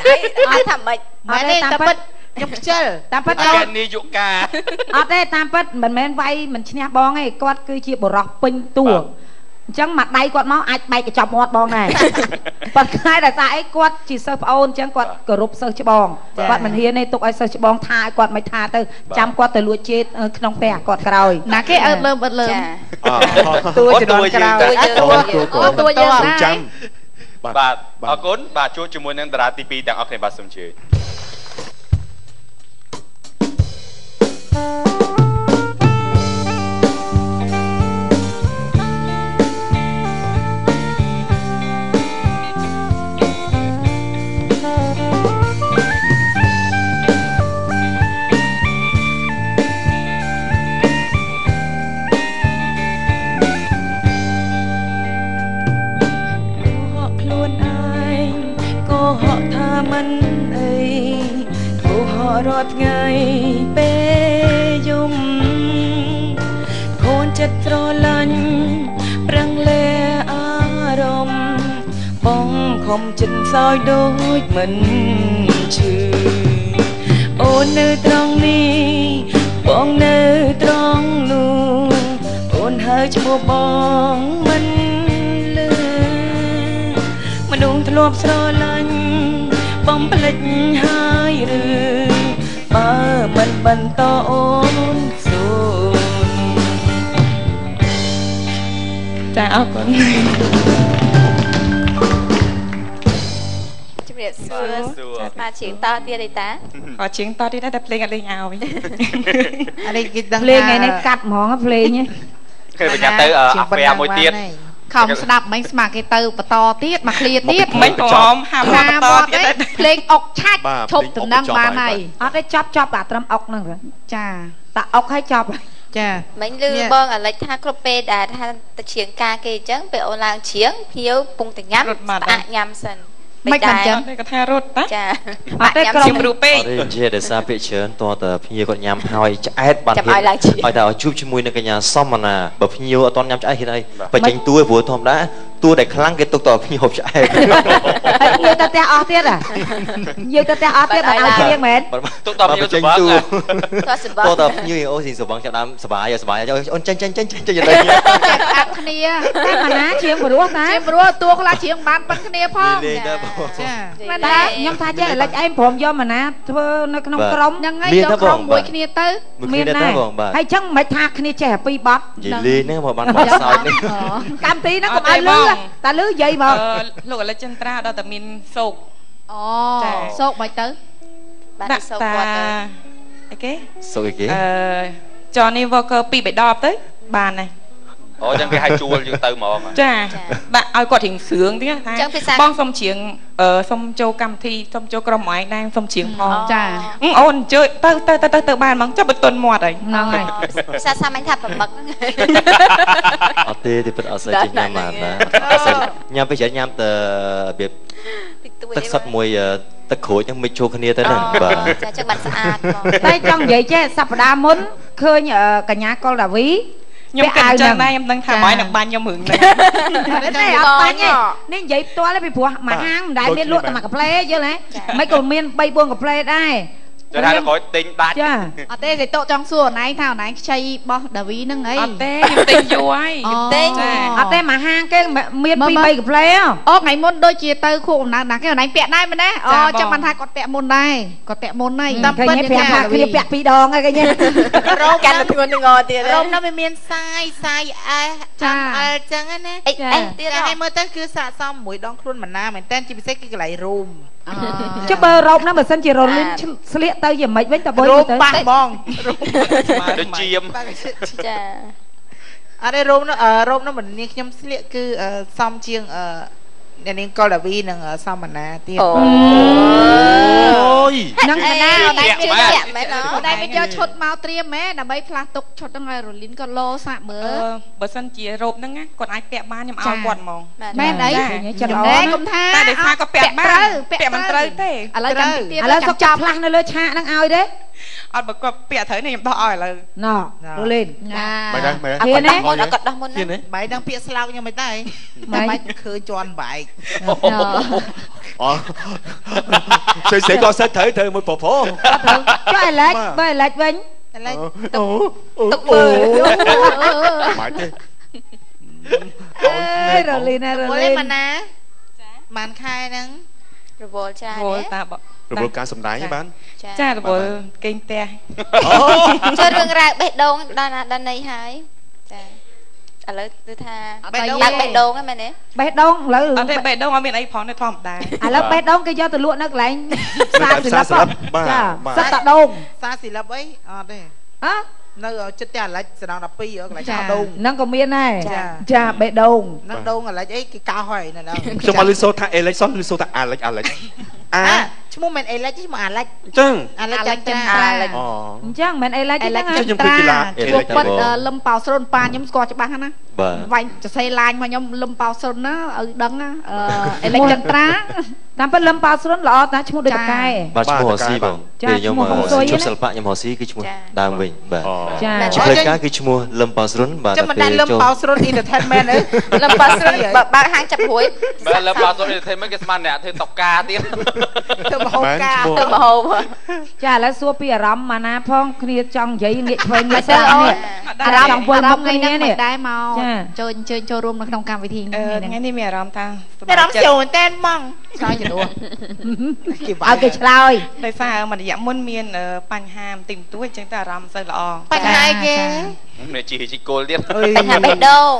ឲ្យថាម៉េចមែនទេតែពិតខ្ញុំខ្ជិលតាមពិតអអគ្គត់នាយកការអត់ទេតាមពិតមិនមែនវាយមិនឈ្នះបងទេគាត់គឺជាបរោះពេញតួបាទ អញ្ចឹងមួយដៃគាត់មកអាចបែកកញ្ចប់មាត់បងដែរប៉ុន្តែដោយសារអីគាត់ជាសិស្សប្អូនអញ្ចឹងគាត់គោរពសិស្សច្បងគាត់មិនហ៊ានទេទុកឲ្យសិស្សច្បងថាឲ្យគាត់មិនថាទៅចាំគាត់ទៅលួចជេតអឺក្នុងផ្ទះគាត់ក្រោយណាគេអើតលើមអើតលើមចាតួជំនាន់ក្រោយតួយើងតួអូតួយើងទូដែរចាំបាទអរគុណបាទជួបជាមួយនឹងតារាទី2ទាំងអស់គ្នាបាទសូមជឿហ ហកថាមិនអីគូហករាល់ថ្ងៃពេលយំខូនចិត្តស្រឡាញ់ប្រឹងលែអារម្មណ៍បងខំចិត្តសោយដូចមិនឈឺអូននៅត្រង់នេះបងនៅត្រង់នោះអូនហើយឈ្មោះបងមិនលឺមនុស្សធ្លាប់ស្រឡាញ់ បំភ្លេចហើយឬបើមិនបន្តអូនសូនចាអរគុណជំរាបសួរសួរបាទជាងតទៀតអីតាក៏ជាងតទៀតដែរតែភ្លេងអត់លេងឲ្យអានេះគេដឹងភ្លេងថ្ងៃនេះកាត់ហ្មងភ្លេងហ៎គេបញ្ញាទៅអអាហ្វែមួយទៀត ខំស្ដាប់មិញស្មាគេទៅបន្តទៀតមកឃ្លាទៀតមិនព្រមហាមណាតមកទៀតអីដែរភ្លេងអុកឆាច់បាទឈប់ដំណឹងបានហើយអត់ទេចប់ចប់អាត្រឹមអុកហ្នឹងចាតាអុកឲ្យចប់ខចាមិញលឺបងអាលិចថាគ្រប់ពេលដែលថាទៅច្រៀងការគេអញ្ចឹងពេលអូនឡើងច្រៀងភ្ញៀវពងតែញ៉ាំស្អាតញ៉ាំសិន មិនបានអញ្ចឹងគាត់ថារត់ណាចាអត់ទេក្រុមជំរូពេកអត់ទេនិយាយដោយសារពាក្យច្រើនតើតើភ្ញៀវគាត់ញ៉ាំហើយឆ្អែតបានចាំឲ្យឡើងជាឲ្យតែឲ្យជួបជាមួយនឹងកញ្ញាសមណាបើភ្ញៀវអត់ទាន់ញ៉ាំឆ្អែតហ៊ានអីបើចេញតួឯព្រោះធម្មតា តួដែលខ្លាំងគេទុកតើភ្ញៀវហូបឆ្អែតហើយយើងទៅផ្ទះអស់ទៀតអាយើងទៅផ្ទះអស់ទៀតមិនឲ្យច្រៀងមែនទុកតភ្ញៀវទៅបងតួតោះសបងតើតើភ្ញៀវអូស៊ីសបងចាប់ដើមសបាយហើយសបាយហើយអូនចេញចេញចេញចេញចេញទៅស្អាតគ្នាតែម៉ាណាច្រៀងព្រោះតាជាព្រោះតួខ្លះច្រៀងបានប៉ុនគ្នាផងលេងដែរបងចាមែនតែទេខ្ញុំថាចេះលិចឯងព្រមយកម៉ាណាធ្វើនៅក្នុងក្រុមហ្នឹងហើយយកក្រុមមួយគ្នាទៅមួយគ្នាដែរបងបាទហើយចឹងមិនថាគ្នាចេះពីបត់និយាយលេងហ្នឹងមកបានបោះសោតនេះកម្មវិធីហ្នឹងកុំឲ្យលឺតែលឺនិយាយមកអឺលោកអលិចចន្ទ្រាដល់តែមានសោកអូចាសោកមិនទៅបានដាក់សោកតាគាត់ទៅអីគេសុខអីគេអឺ Johnny Walker ពីរបីដបទៅបានហើយ អូអញ្ចឹងគេហៅជួលយើងទៅហ្មងចាដាក់ឲ្យគាត់រៀងស្រឿងទៀតអថាញ្ចឹងភាសាបងសុំច្រៀងអឺសុំចូលកម្មវិធីសុំចូលក្រុមឯងដែរសុំច្រៀងផងចាអឺអូនអញ្ជើញទៅទៅទៅទៅទៅបានហ្មងចាប់បន្ទន់មាត់ហើយហ្នឹងហើយភាសាសាមញ្ញថាប្រមឹកហ្នឹងអត់ទេទេពិតអត់សូវចេះញ៉ាំបានណាអត់សូវញ៉ាំពេលច្រើនញ៉ាំតែរបៀបតិចតួចទឹកសុទ្ធមួយអឺទឹកក្រូចហ្នឹងមិនចូលគ្នាទៅហ្នឹងបាទចាចឹងបានស្អាតបងតែចង់និយាយចេះសប្តាហ៍មុនឃើញអឺកញ្ញាកុលដាវី ខ្ញុំគិតអញ្ចឹងពាដែរក់ខ្ញុំដឹងថាម៉ែនឹងបាញ់ខ្ញុំរឿងហ្នឹងអាវហ្នឹងទេអត់បាញ់ទេនេះនិយាយផ្ទាល់ទេពីព្រោះមួយហាងមិនដែលមានលក់តែមួយកាផ្លេយល់ហ៎មិនក៏មាន3 4កាផ្លេដែរ ចុះថាក្រោយទិញដាច់ចាអត់ទេគេតោចង់សួរអនឯងថាអនឯងខ្ចីបោះដាវីហ្នឹងអីអត់ទេខ្ញុំទិញយូរហើយអូខ្ញុំទិញចាអត់ទេមួយហាងគេមាន2 3កាផ្លេហ៎អូថ្ងៃមុនដូចជាទៅខួបកំណើតណាគេអនឯងពាក់ដែរមែនទេអូចាំបានថាគាត់ពាក់មុនដែរគាត់ពាក់មុនហើយតាមឃើញពិតទេប្រាប់ថាគ្នាពាក់ពីរដងហើយឃើញទេរោមកាន់តែធ្ងន់ធ្ងរទៀតរោមនោះវាមានសាយសាយអែចាអលចឹងណាអីអីទៀតតែឲ្យមើលទៅគឺស័កសមមួយដងខ្លួនម៉ាណាមែនតើជាពិសេសគឺកន្លែងរោម ចុះបើរ៉ូបហ្នឹងបើសិនជារលីនស្លៀកទៅជាមិនវិញតើបុយរោមទៅប៉ះបងដូចជាមចាអត់ទេរោមនោះអឺរោមនោះមិននាងខ្ញុំស្លៀកគឺអឺសមជាង អឺអ្នកនាងកុលដាវីនិងអឺសមម៉ាណាទៀតអូអូយហ្នឹងកណាអនឯងជឿជឿជាជាក់មែនអអនឯងវាយកឈុតមកត្រៀមហ៎ដើម្បីផ្លាស់ទុកឈុតហ្នឹងឲ្យរលីនក៏លោសាក់មើអឺលបើសិនជារ៉ូបហ្នឹងណាគាត់អាចពាក់បានខ្ញុំចាឲ្យគាត់ហ្មងមែនអីចាចិត្តល្អណែណាកុំថាតែដោយសារគាត់ពាក់បានត្រូវពាក់មិនត្រូវទេឥឡូវចាំតិចទៀតឥឡូវសុកចាប់ផ្លាស់នៅលើឆាកហ្នឹងឲ្យទេអត់បើគាត់ពាក់ត្រូវនេះខ្ញុំដោះឲ្យឥឡូវណ៎រលីនណាមិនដែរមែនហ៊ានទេមុនអត់គាត់ដោះមុនហ៊ានណាទេបាយដឹងពាក្យស្លោកខ្ញុំមិនដែរម៉េតែចមិនឃើញជន់បែកអូស្អីស្អីក៏សិតត្រូវត្រូវមួយប្រពោចុះឥឡូវបើឥឡូវវិញឥឡូវអូទឹកមើលមិនទេអើយរលីនណារវល់លីទេនម៉ាណាបានខែហ្នឹងរវល់ចាវល់តាបរវល់ការសម្ដែងហ្នឹងបានចារវល់គេងផ្ទះចុះរឿងរ៉ាវបេះដូងដល់ណាដល់ណីហើយចា ឥឡូវគឺថាបេះដូងឡើងបេះដូងហ្នឹងមែនទេបេះដូងឥឡូវអត់ទេបេះដូងអត់មានអីផងទេធម្មតាឥឡូវបេះដូងគេយកទៅលក់នៅកន្លែងសាលសិលឹកបាទចាបាទសិតតដូងសាស៊ីលឹបអីអត់ទេអើនៅចិត្តតែអាឡិចសណ្ដង12កន្លែងចាកោដូងហ្នឹងក៏មានដែរចាចាបេះដូងហ្នឹងដូងអាឡិចអីគេកោហើយនៅហ្នឹងខ្ញុំមកលឺសូថាអេលិចសុនលឺសូថាអាលិចអាលិច អាអាឈ្មោះមិនអេលិចឈ្មោះអាឡិចអញ្ចឹងអាឡិចអាឡិចចាំចន្ត្ទ្រារាអូអញ្ចឹងមិនអីឡើយទេហ្នឹងចុះខ្ញុំឃើញកីឡាអេជួលេបចពិតបងអឺលឹមប៉ោស្រុនប៉ាខ្ញុំស្គាល់ច្បាស់ណាស់ណាបាទវាញ់សរសេរឡាញមកខ្ញុំលឹមប៉ោស្រុនណាឲ្យដឹងណាអឺអេលិចចន្ទ្រាតាមពិតលឹមប៉ាវស្រុនល្អតាឈ្មោះដូចតកែបាទឈ្មោះរស៊ីបងចាពេលខ្ញុំឈ្មោះហុងស៊ុយជួបណាសិល្បៈខ្ញុំរស៊ីគឺឈ្មោះដើមវិញបាទអូចាជាផ្លូវការគឺឈ្មោះលឹមប៉ោស្រុនបាទចាំមិនដាក់លឹមប៉ោស្រុន entertainment អីលំប៉ាស្រុនបើបើកហាងចាប់ព្រួយបើលើបាសូនទេមិនគេស្មានអ្នកធ្វើតកាទៀតធ្វើមហោបការមែនឈ្មោះទៅមហោបចាឥឡូវសួរពីអារម្មណ៍ម៉ាណាផងគ្នាចង់និយាយងាកឆ្វេងងាកទៅស្ដាំអូនេះនអារម្មណ៍ចង់វិលមុខថ្ងៃគ្នានេះនេះមិនដែរមកចាចូលអញ្ជើញចូលរួមនៅក្នុងកម្មវិធីអឺនេះថ្ងៃនេះមានអារម្មណ៍ថាសប្តែបាយរំចិត្តចូលមែនតែនហ្មងឆ្លើយជំនួសគេបាឲ្យគេឆ្លើយដោយសារមួយរយៈមុនមានអឺបញ្ហាបន្តិចបន្តួចអញ្ចឹងតែអារម្មណ៍មិនសូវល្អបញ្ហាអីគេនេះជីជីគោលទៀតអើយបញ្ហាបេះដូង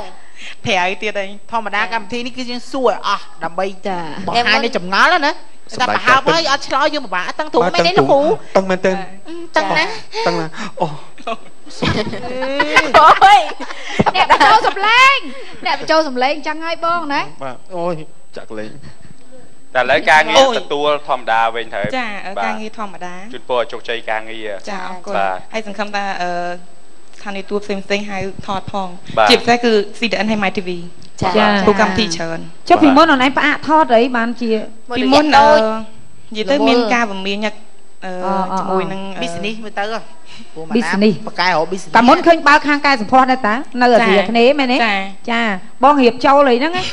ប្រៅទៀតអីធម្មតាកម្មវិធីនេះគឺយើងសួរឲ្យអស់ដើម្បីចាបង្ហាញនៅចម្ងល់ណា តែប្រហើបហើយអត់ឆ្លើយយើងពិបាកតាំងទូមែនទេលោកគ្រូតឹងមែនទេតាំងណាតឹងណាអូអូយអ្នកបញ្ចូលសំឡេងអ្នកបញ្ចូលសំឡេងចឹងហើយបងណាបាទអូយចាក់លេងតែឥឡូវការងារទទួលធម្មតាវិញត្រូវចាអឺការងារធម្មតាជូនពរឲ្យជោគជ័យការងារចាអរគុណបាទហើយសង្ឃឹមថាអឺខស្ថានីយទូរផ្សេងផ្សេងៗហៅថតផងបាទជាពិសេសគឺ CDN ហើយ My TV ចាចាទូកម្មវិធីច្រើនចុះពីមុនអូនឯងផ្អាកថតអីបានជាពីមុនអឺនិយាយទៅរវល់មានការពមៀញអឺអឺអឺអឺ ជាមួយនឹង business មើលទៅហ៎ព្រោះ business បកកែរក business កាលមុនឃើញបើកខាងកែសម្ផស្សដែរតានៅអាស៊ីគ្នាមែនទេចាចាបងរៀបចូលអីហ្នឹងណា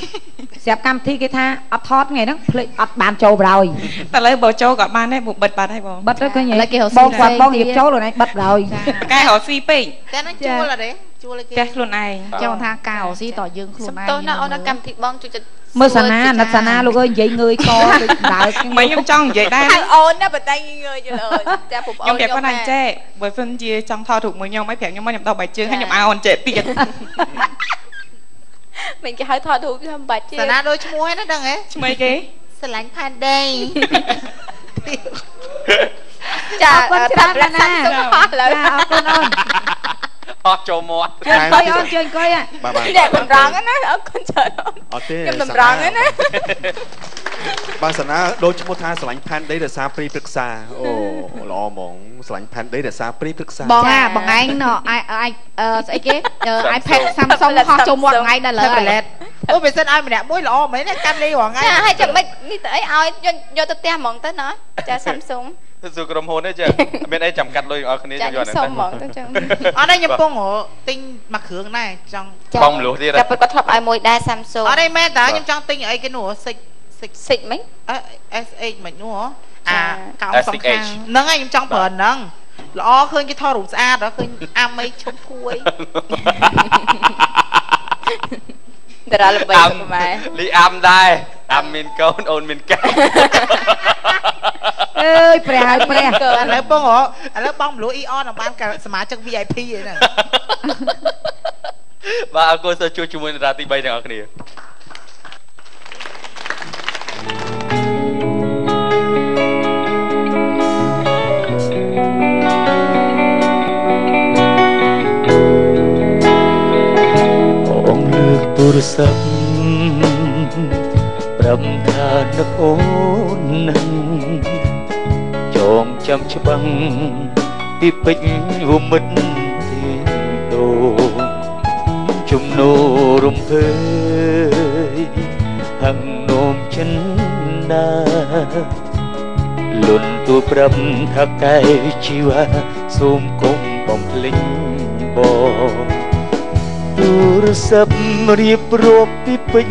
ស្រាប់កម្មវិធីគេថាអត់ថតថ្ងៃហ្នឹងភ្លេចអត់បានចូលបរោយតែឥឡូវបើចូលក៏បានដែរបបិទបាត់ហើយបងបិទទៅឃើញឥឡូវគេរកបងស៊ីគាត់បងផ្សេងរៀបចូលខ្លួនឯងបិទបរោយប្រកែរកស៊ីពេកតែហ្នឹងជួលអត់ទេជួលឲ្យគេផ្ទះខ្លួនឯងចង់ថាការរកស៊ីតយើងខ្លួនសំឯងទោសណាអូនណាកម្មវិធីបងជួយចិត្ត មើលសាណាណិតសាណាលោកអើយនិយាយងើយកដូចដើរមិនខ្ញុំចង់និយាយដែរហៅអូនណាបតែងងើយយល់អើយចាពុកខ្ញុំប្រាប់គាត់ថាចេះបើសិនជាចង់ថតរូបមួយខ្ញុំឲ្យប្រាប់ខ្ញុំមកខ្ញុំដោះបាយជើងហើយខ្ញុំឲ្យអូនចេះទៀតមិនគេហៅថតរូបខ្ញុំបាច់ទេសាណាដូចឈ្មោះហ្នឹងណាដឹងហ៎ឈ្មោះអីគេស្រឡាញ់ផានដីចាអរគុណច្រើនណាស់សុខអស់ឥឡូវចាអរគុណអូន អស់ចូលមាត់ជើញអង្គុយអូនជើញអង្គុយហ่ะបាទបាទអ្នកតម្រង់ហ្នឹងណាអរគុណច្រើនអូនអត់ទេខ្ញុំតម្រង់ហ្នឹងណាបាទសាណាដូចឈ្មោះថាស្រឡាញ់ផែនដីរក្សាព្រីព្រឹក្សាអូល្អហ្មងស្រឡាញ់ផែនដីរក្សាព្រីព្រឹក្សាបងអាបងឯងណអាយអាយអឺស្អីគេអឺ iPad Samsung ហោះចូលមាត់ថ្ងៃដែរលើ tablet អូបើសិនឲ្យម្នាក់មួយល្អមែនទេកាន់លេងរងថ្ងៃចាហើយចាំមិននេះទៅអីឲ្យយកយកទៅផ្ទះហ្មងទៅណាចា Samsung ទៅ សួរក្រុមហ៊ុនទេចាមានអីចំកាត់លុយឲ្យគ្នាចាយកខ្ញុំហ្នឹងសុំទៅហ្មងទៅចឹងអត់ទេខ្ញុំពងទិញមួយគ្រឿងដែរចង់បងមលុះទៀតតែគាត់ធ្លាប់ឲ្យមួយដែរ Samsung អត់ទេមែនតើខ្ញុំចង់ទិញអីគេនោះសិចសិចសិចមិញអឺ SH មិននោះហ៎ចាអាកោងសំខាន់ហ្នឹងហើយខ្ញុំចង់ប្រើហ្នឹងល្អឃើញគេថតរូបស្អាតហ៎ឃើញអាមេឈប់គួយតារាល្បីអាំខ្មែរលីអាំដែរអាំមានកូនអូនមានកែ អើយព្រះហើយព្រះឥឡូវបងឥឡូវបងមលូអ៊ីអនបានកាសមាជិក VIP ហ្នឹងបាទអរគុណសូមជួបជាមួយតារាទី3ទាំងអស់គ្នាបងលើកទូរស័ព្ទប្រាប់ថានឹកអូននឹងចង ចាំច្បាំងពីពេជ្រវមិត្តទីដូជំនោរំភើយហឹងនោមចិនដាលុនទូប្រាប់ថាកែជីវ៉ាសូមកុំបំភ្លេចបងទូរស័ព្ទរៀបរាប់ពីពេញ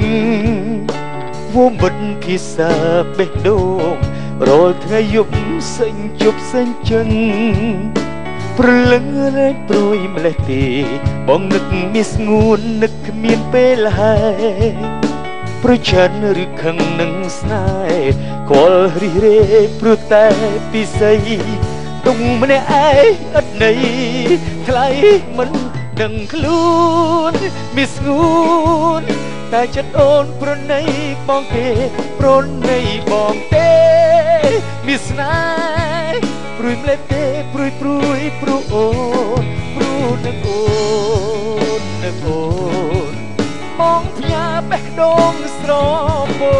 វមិនភាសាបេះដូង រាល់ថ្ងៃយប់សេញជប់សេញចឹងព្រលឹងរែកព្រួយម្លេះទេ បងនឹកមានស្ងួននឹកគ្មានពេលហើយប្រច័នឬខឹងនឹងស្នេហ៍គល់រិះរេព្រោះតែពិសីទុំម្នាក់ឯងឥតន័យថ្លៃមិនដឹងខ្លួនមានស្ងួនតែចិត្តអូនប្រណីបងទេប្រណីបងទេ មានស្នេហ៍ព្រួយម្លេះទេព្រួយព្រួយព្រួអូនព្រួនឹងអូននឹងអូនបងផ្ញើបេះដូងស្រពោ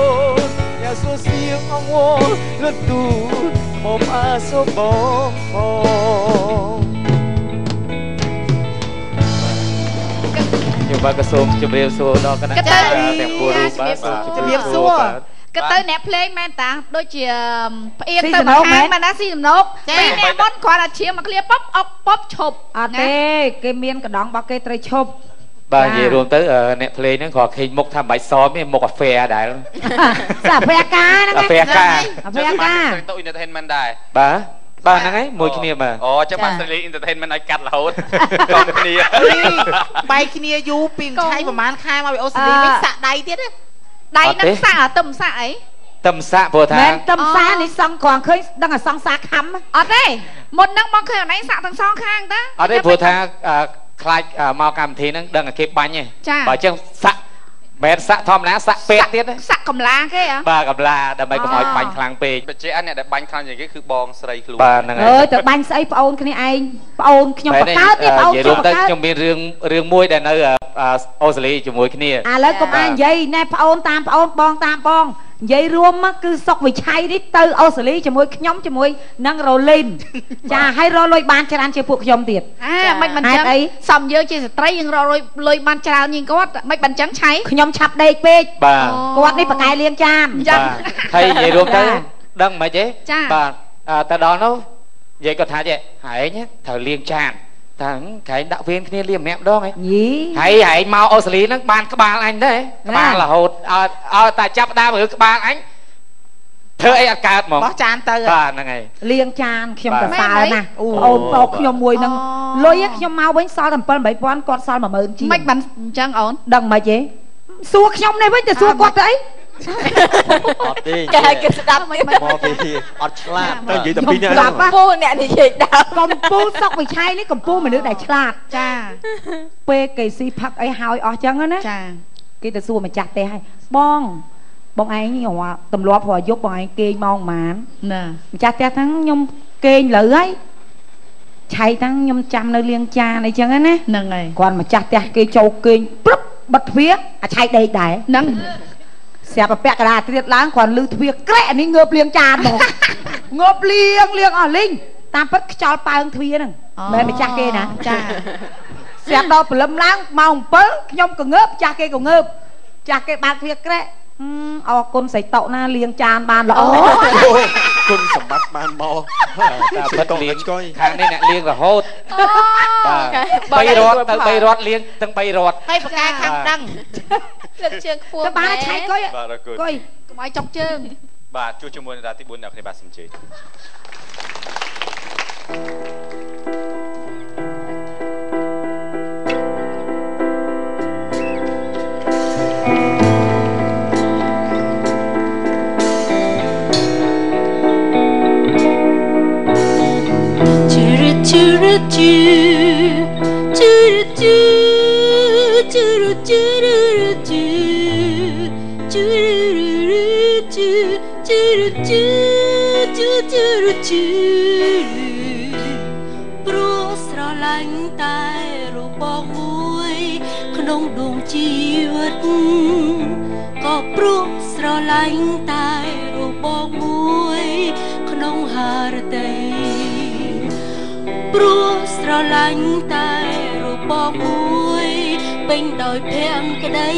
នយ៉ាសូសៀងអងវលត់ទូមកអាសូបងផងខ្ញុំបាទក៏សូមជម្រាបសួរដល់គណៈកតើទាំងពួររូបបាទសូមជម្រាបសួរបាទ ក៏ទៅអ្នកភ្លេងមែនតាដូចជាផ្អៀងស៊ីទៅសំមកណូកមែខានងមែនណាស៊ីសំណុកពីរអ្នកមុនគ្រាន់តែឈាមមកឃ្លាប៉ុបអុកប៉ុបឈប់អត់ទេគេមានកណ្ដងរបស់គេត្រូវឈប់បាទនិយាយរួមទៅអឺអ្នកភ្លេងហ្នឹងគ្រាន់ឃើញមុខថាមិនបាច់សមទេមុខអាហ្វែដែរសាភ័យការហ្នឹងអាហ្វែការអាភ័យការទៅ entertainment ដែរបាទបាទហ្នឹងហើយមួយគ្នាបាទអូចឹងបាន Stanley Entertainment ឲ្យកាត់រហូតកងគ្នាបែកគ្នាយូរពីឆៃប្រហែលខែមកពីអូស្ត្រាលីវិញសាក់ដៃទៀតណា ដៃនឹងសាក់អាទឹមសាក់អីតំសាក់ព្រោះថាមែនតំសានេះសង់គ្រាន់ឃើញដឹងអាសង់សាខំអត់ទេមុនហ្នឹងមកឃើញអនឯងសាក់ទាំងសងខាងតាអត់ទេព្រោះថាអឺខ្លាចអឺមកកម្មវិធីហ្នឹងដឹងតែគេបាញ់ទេចាបើអញ្ចឹងសាក់ មិនមែនសាក់ធម្មតាសាក់ពេកទៀតទេសាក់កំឡាគេហ៎បាទកំឡាដើម្បីកុំឲ្យបាញ់ខ្លាំងពេកបច្ចេកអ្នកដែលបាញ់ខ្លាំងជាងគេគឺបងស្រីខ្លួនបាទហ្នឹងហើយអើយទៅបាញ់ស្អីប្អូនគ្នាឯងប្អូនខ្ញុំបកើតនេះប្អូននិយាយខ្ញុំរួមបទៅកើតខ្ញុំមានរឿងរឿងមួយដែលនៅអឺអូស្ត្រាលីជាមួយគ្នាឥឡូវកុំអាយនិយាយណែប្អូនតាមប្អូនបងតាមបង និយាយរួមមកគឺសុកវិឆ័យនេះទៅអូស្ត្រាលីជាមួយខ្ញុំជាមួយនឹងរ៉ូលីនចាហើយរកលុយបានច្រើនជាងពួកខ្ញុំទៀតអាមិនមិនហេចឹតុងអីសំយើងជាស្ត្រីយើងរកលុយលុយបានច្រើនជាងគាត់មិនបានចឹងឆៃខ្ញុំឆាប់ដេកពេកបាទគាត់នេះបកកែលាងចានបាទហើយនិយាយរួមទៅចាដឹងមិនទេចាបាទអឺទៅដល់នោះនិយាយគាត់ថាចេះហែងត្រូវលាងចាន តាំងក្រែងដាក់វេនគ្នាលាងម្នាក់ម្ដងហ៎យីហើយហែងមកអូស្ត្រាលីហ្នឹងបានក្បាលអញដែរក្បាលរហូតឲ្យឲ្យតែចាប់ដើមឬក្បាលអញធ្វើអីអត់កើតហ្មងបោះចានទៅបាទហ្នឹងហើយលាងចានខ្ញុំបាទប្រសើរណាស់អូអូនប្រុសខ្ញុំមួយនឹងលុយខ្ញុំមកវិញសល់តែ7 8000គាត់សល់10000ជាងមិនបានអញ្ចឹងអូនដឹងមិនទេសួរខ្ញុំនេះវិញទៅសួរគាត់ទៅអី អត់ទេគេឲ្យគេស្ដាប់មិនមិនមកពីអត់ឆ្លាតទៅនិយាយតែពីរនាក់ស្ដាប់ពូអ្នកនិយាយដើមកំពូលសុកវិឆ័យនេះកំពូលមនុស្សដែលឆ្លាតចាពេលគេស៊ីផឹកអីហើយអស់ចឹងណាចាគេទៅសួរម្ចាស់ផ្ទះឲ្យបងបងឯងរកទម្លាប់ព្រោះយប់បងឯងគេងម៉ោងប៉ុន្មានណាម្ចាស់ផ្ទះហ្នឹងខ្ញុំគេងលើហើយឆៃតាំងខ្ញុំចាំនៅលាងចានអីចឹងណាហ្នឹងហើយគាត់ម្ចាស់ផ្ទះគេចូលគេងព្រឹបបិទទ្វារអាឆៃដេកដែរហ្នឹង ស្រាប់តែពាក់កណ្ដាលត្រៀតឡើងគាត់លឺទ្វារក្រែកអានេះងើបលាងចានហ្មងងើបលាងលាងអស់លីងតាមពិតខ្យល់ប៉ើងទ្វារហ្នឹងមែនម្ចាស់គេណាចាស្រាប់ដល់ព្រលឹមឡើងម៉ោង7ខ្ញុំក៏ងើបចាស់គេក៏ងើបចាស់គេបើកទ្វារក្រែកហឹម អរគុណសៃតុណាលាងចានបានល្អគុណសម្បត្តិបានមកតែពិតលាងឆ្កយខាងនេះអ្នកលាងរហូតបាទ3រត់ទៅ3រត់លាងទាំង3រត់ហើយបកកែខាងដឹងលើកជើងខ្ពស់ទៅបានឆៃកុយបាទអរគុណកុយកុំឲ្យចុកជើងបាទជួបជាមួយនៅរាទី4អ្នកគ្នាបាទសូ មជើញ Churu churu chu churu chu churu churu chu churu chu churu chu chu churu chu ព្រោះស្រឡាញ់តែរូបបងមួយក្នុងដួងជីវិតក៏ព្រោះស្រឡាញ់តែរូបបងមួយក្នុងហារតី ព្រោះស្រឡាញ់តែរូបបងមួយ ពេញដោយភក្តី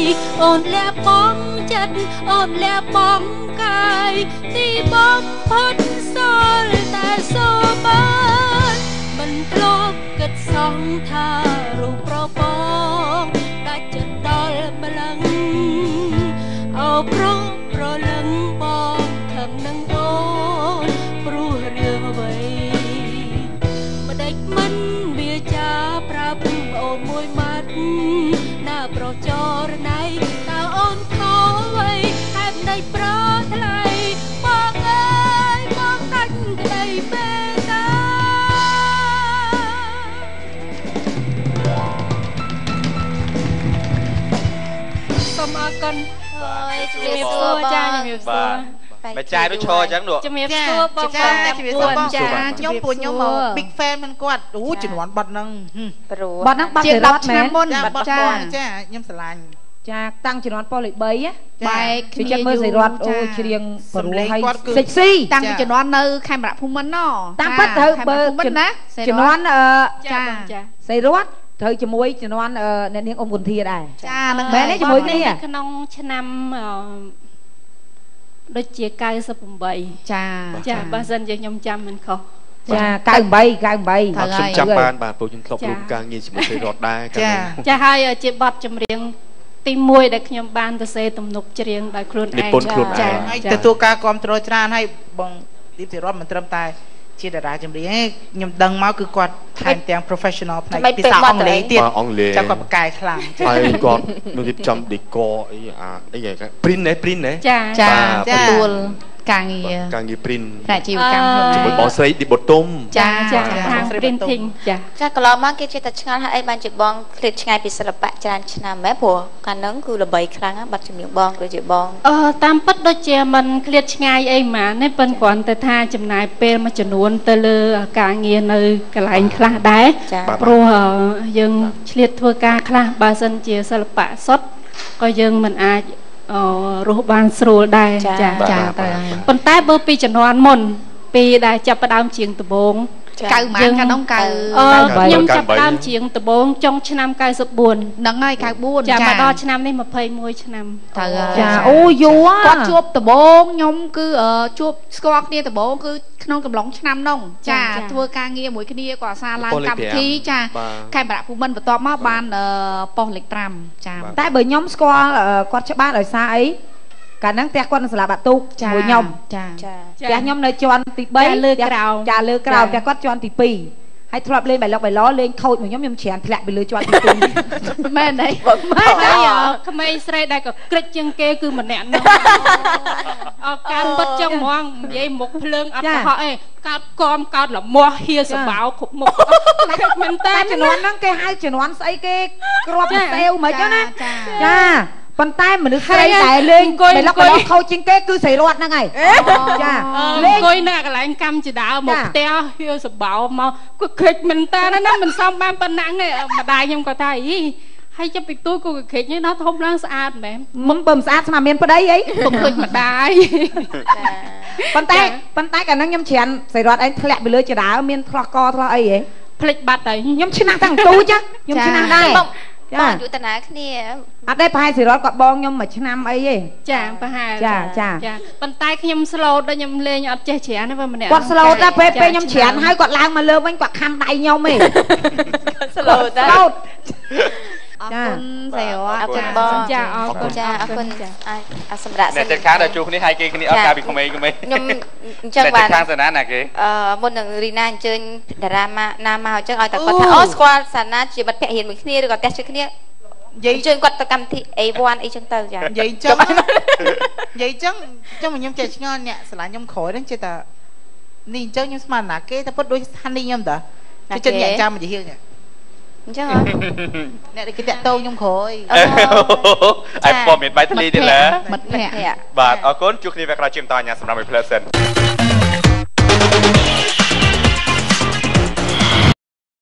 អូនលះបង់ចិត្តអូនលះបង់កាយទីបំផុតសល់តែសូបានមិនធ្លាប់គិតសងថារូបប្របង សូមអរគុណហើយជំរាបសួរចាចាជំរាបសួបាទរបែចាយដូចឈរអញ្ចឹងនោះជំរាបចាសួរបងចាប្អូនជំរាបសួរបងចាខ្ញុំពួកខ្ញុំមក big fan មិនគាត់អូជំនាន់បាត់ហ្នឹងហឹមព្រោះបាត់ហ្នឹងបាត់ជាទៅរត់10មែឆ្នាំនមុនចាបាបាត់ត់ចាបងចាខ្ញុំស្រឡាញ់ចាតាំងជំនាន់ប៉ុលលេខ3ណាចាបែកពីចិត្តមើលសៃរត់អូច្រៀងបរោះហើយគាត់គឺសិចស៊ីតាំងពីជំនាន់នៅខេមរៈភូមិន្ទណតាមពិតត្រូវបើខេមរៈភូមិន្ទណាសេរីជំនាន់អឺចាបងចាសៃរត់ ត្រូវជាមួយជំនាន់អឺអ្នកនាងអ៊ំគុន្ធាដែរចាហ្នឹងមែនទេជាមួយគ្នាបងនៅក្នុងឆ្នាំអឺដូចជា98ចាចាបើសិនជាខ្ញុំចាំមិនខុសចា98 98បាទខ្ញុំចាំបានបាទព្រោះខ្ញុំធ្លាប់រួមការងារជាមួយសេរតដែរកាលចានោះចាហើយជាបទចម្រៀងទី1ដែលខ្ញុំបានទៅសេទំនុកច្រៀងដោយខ្លួនឯងនិពន្ធខ្លួនឯងចាហើយចាទទួលការគ្រប់គ្រងច្រើនហើយបងឌីបសិរដ្ឋមិនត្រឹមតែ ជាតារាចម្រៀងទេខ្ញុំដឹងមកគឺគាត់ថែមទាំង professional ផ្នែកថ្មីភាសាពេកមកអង់គ្លេសទៀតបាទអង់គ្លេសចាំគាត់បកកែខ្លាំងហើយគាត់នឹងរៀបចំ decor អីអាអីគេ print ណា print ណាចាចាបាទទទួល ការងារការងារ print ផ្នែកជីវកម្មខ្លួនជាមួយឯងបងស្រីឌីបូតុមចាចាចាខាង printing ចាចាកន្លងមកគេចេះតែឆ្ងល់ហើយអីបានជាបងឃ្លាតឆ្ងាយពីសិល្បៈច្រើនឆ្នាំហ៎ព្រោះកាលហ្នឹងគឺល្បីខ្លាំងណាស់បាត់ជំនៀងបងដូចជាបងអឺតាមពិតដូចជាมันឃ្លាតឆ្ងាយអីហ្មងទេប៉ុន្តែគ្រាន់តែថាចំណាយពេលមួយចំនួនទៅលើការងារនៅកន្លែងខ្លះដែរចាព្រោះអឺយើងឆ្លៀតធ្វើការខ្លះបើសិនជាសិល្បៈសុទ្ធក៏យើងមិនអាចអូ រស់បានស្រួលដែរចាចាចាចាទៅហើយប៉ុន្តែបើពីជំនាន់មុន ពីដែលចាប់ផ្ដើមជាងដំបូង កៅម៉ានកាលនោះកៅអឺកៅខ្ញុំកៅចាប់ផ្ដើមជាងដំបូងចុងឆ្នាំ94ហ្នឹងហើយកៅ4ចាមកដល់ឆ្នាំនេះ21ឆ្នាំត្រូវហើយចាអូយូរគាត់ជួបដំបងខ្ញុំគឺអឺជួបស្គាល់គ្នាដំបងគឺក្នុងកំឡុងឆ្នាំនោះចាធ្វើការងារមួយគ្នាក៏អាសាឡើងប៉ុស្តិ៍លេខកម្មវិធី5ចាបាទខេមរៈភូមិន្ទបន្ទាប់មកបានអឺប៉ុស្តិ៍លេខ5ចាបាទតែបើខ្ញុំស្គាល់អឺគាត់ច្បាស់ដោយសារអី កាលហ្នឹងផ្ទះគាត់នៅសាលាបាក់ទូកជាមួយខ្ញុំចាចាផ្ទះខ្ញុំនៅជាន់ទី3ចាលើក្រោមចាលើក្រោមចាផ្ទះគាត់ជាន់ទី2ហើយធ្លាប់លេងបៃលុកបៃឡលេងខូចមួយខ្ញុំខ្ញុំច្រានធ្លាក់ពីលើជាន់ទី2មែនទេមែនហើយអក្មេងស្រីដែលក៏ក្រិចជាងគេគឺម្នាក់នោះអការពិតចឹងហ្មងនិយាយមុខភ្លើងអត់កុហកអីកើតកមកកើតលមាស់ហៀសបោគ្រប់មុខក្រិចមែនតើតែជំនាន់ហ្នឹងគេហៅជំនាន់ស្អីគេគ្រាប់ចាសេវមិនចឹងណាចាចា ប៉ុន្តែមនុស្សស្រីហើយដែលលេងអង្គុយបៃលុកអង្គុបៃយឡុកខូចជាងគេគឺស្រីរតហ្នឹងហើយចាលេលេងងអង្គុយនៅកន្លែងកម្មជាដើមមកចាផ្ទះហៀសបោមកគាត់ក្រិចមែនតើណាមិនសមបានប៉ុណ្ណាទេម្ដាយខ្ញុំក៏ថាអីហើយចាប់ពីទូគូក្រិចនេះណាធំឡើងស្អាតមែនមុំបើមិនស្អាតស្មាមានប្តីអីពុកឃើញម្ដាយប៉ុន្តែចាប៉ុន្តែកាលហ្នឹងខ្ញុំច្រានស្រីរតឯងធ្លាក់ពីលើចដើមានថ្លោះកថ្លោះអីហ៎ភ្លេចបាត់ហើយខ្ញុំឆ្នះតាំងទូចណាខ្ញុំឆ្នះដែរ បងបចាងយុតនាគ្នាអត់ទេប្រហែលស្រីរតគាត់បងខ្ញុំមួយឆ្នាំអីទេចាប្រហែលចាចាចាប៉ុន្តែខ្ញុំស្លូតដល់ខ្ញុំលេងអត់ចេះច្រានទេបើម្នាក់គាត់ស្លូតតែពេលចាពេលខ្ញុំច្រានហើយគាត់ឡើងមកលើវិញគាត់ខំដៃខ្ញុំឯងស្លូតដែរស្លូត អរចាគុណស្រីរតអរគុណបងចាអរគុណចាអរគុណអាអាសម្រាប់អ្នកចិត្តខាងដល់ជួបគ្នាហើយគេគ្នាអត់ការពីក្មេងៗខ្ញុំអញ្ចឹងអ្នកបាចិត្តនខាងសាណាណាគេអឺមុននឹងរីណាអញ្ជើញតារាមកណាមកអញ្ចឹងឲ្យតែគាត់ថាអូស្គាល់សាណាជាមិត្តភក្តិរៀនមួយគ្នាឬក៏ផ្ទះជួយគ្នានិយាយអញ្ជើញគាត់ទៅកម្មវិធី A1 អីចឹងទៅចានិយាយចឹងនិយាយចឹងចឹងខ្ញុំចេះឆ្ងល់អ្នកស្រឡាញ់ខ្ញុំក្រោយហ្នឹងចេះតែនេះអញ្ចឹងខ្ញុំស្មានណាគេតែពុតដូចស្ថានីយខ្ញុំតាគេចិត្តញាក់ចាំមកជាហៀងនេះ អញ្ចឹងហ៎អ្នកដែលគេតាក់តងខ្ញុំក្រោយអាយព័ត៌មានបាយធ្លីទៀតឡាមិត្តភក្តិបាទអរគុណជួបគ្នាវគ្គក្រោយជាបន្តអញ្ញាសម្រាប់មួយផ្លែសិន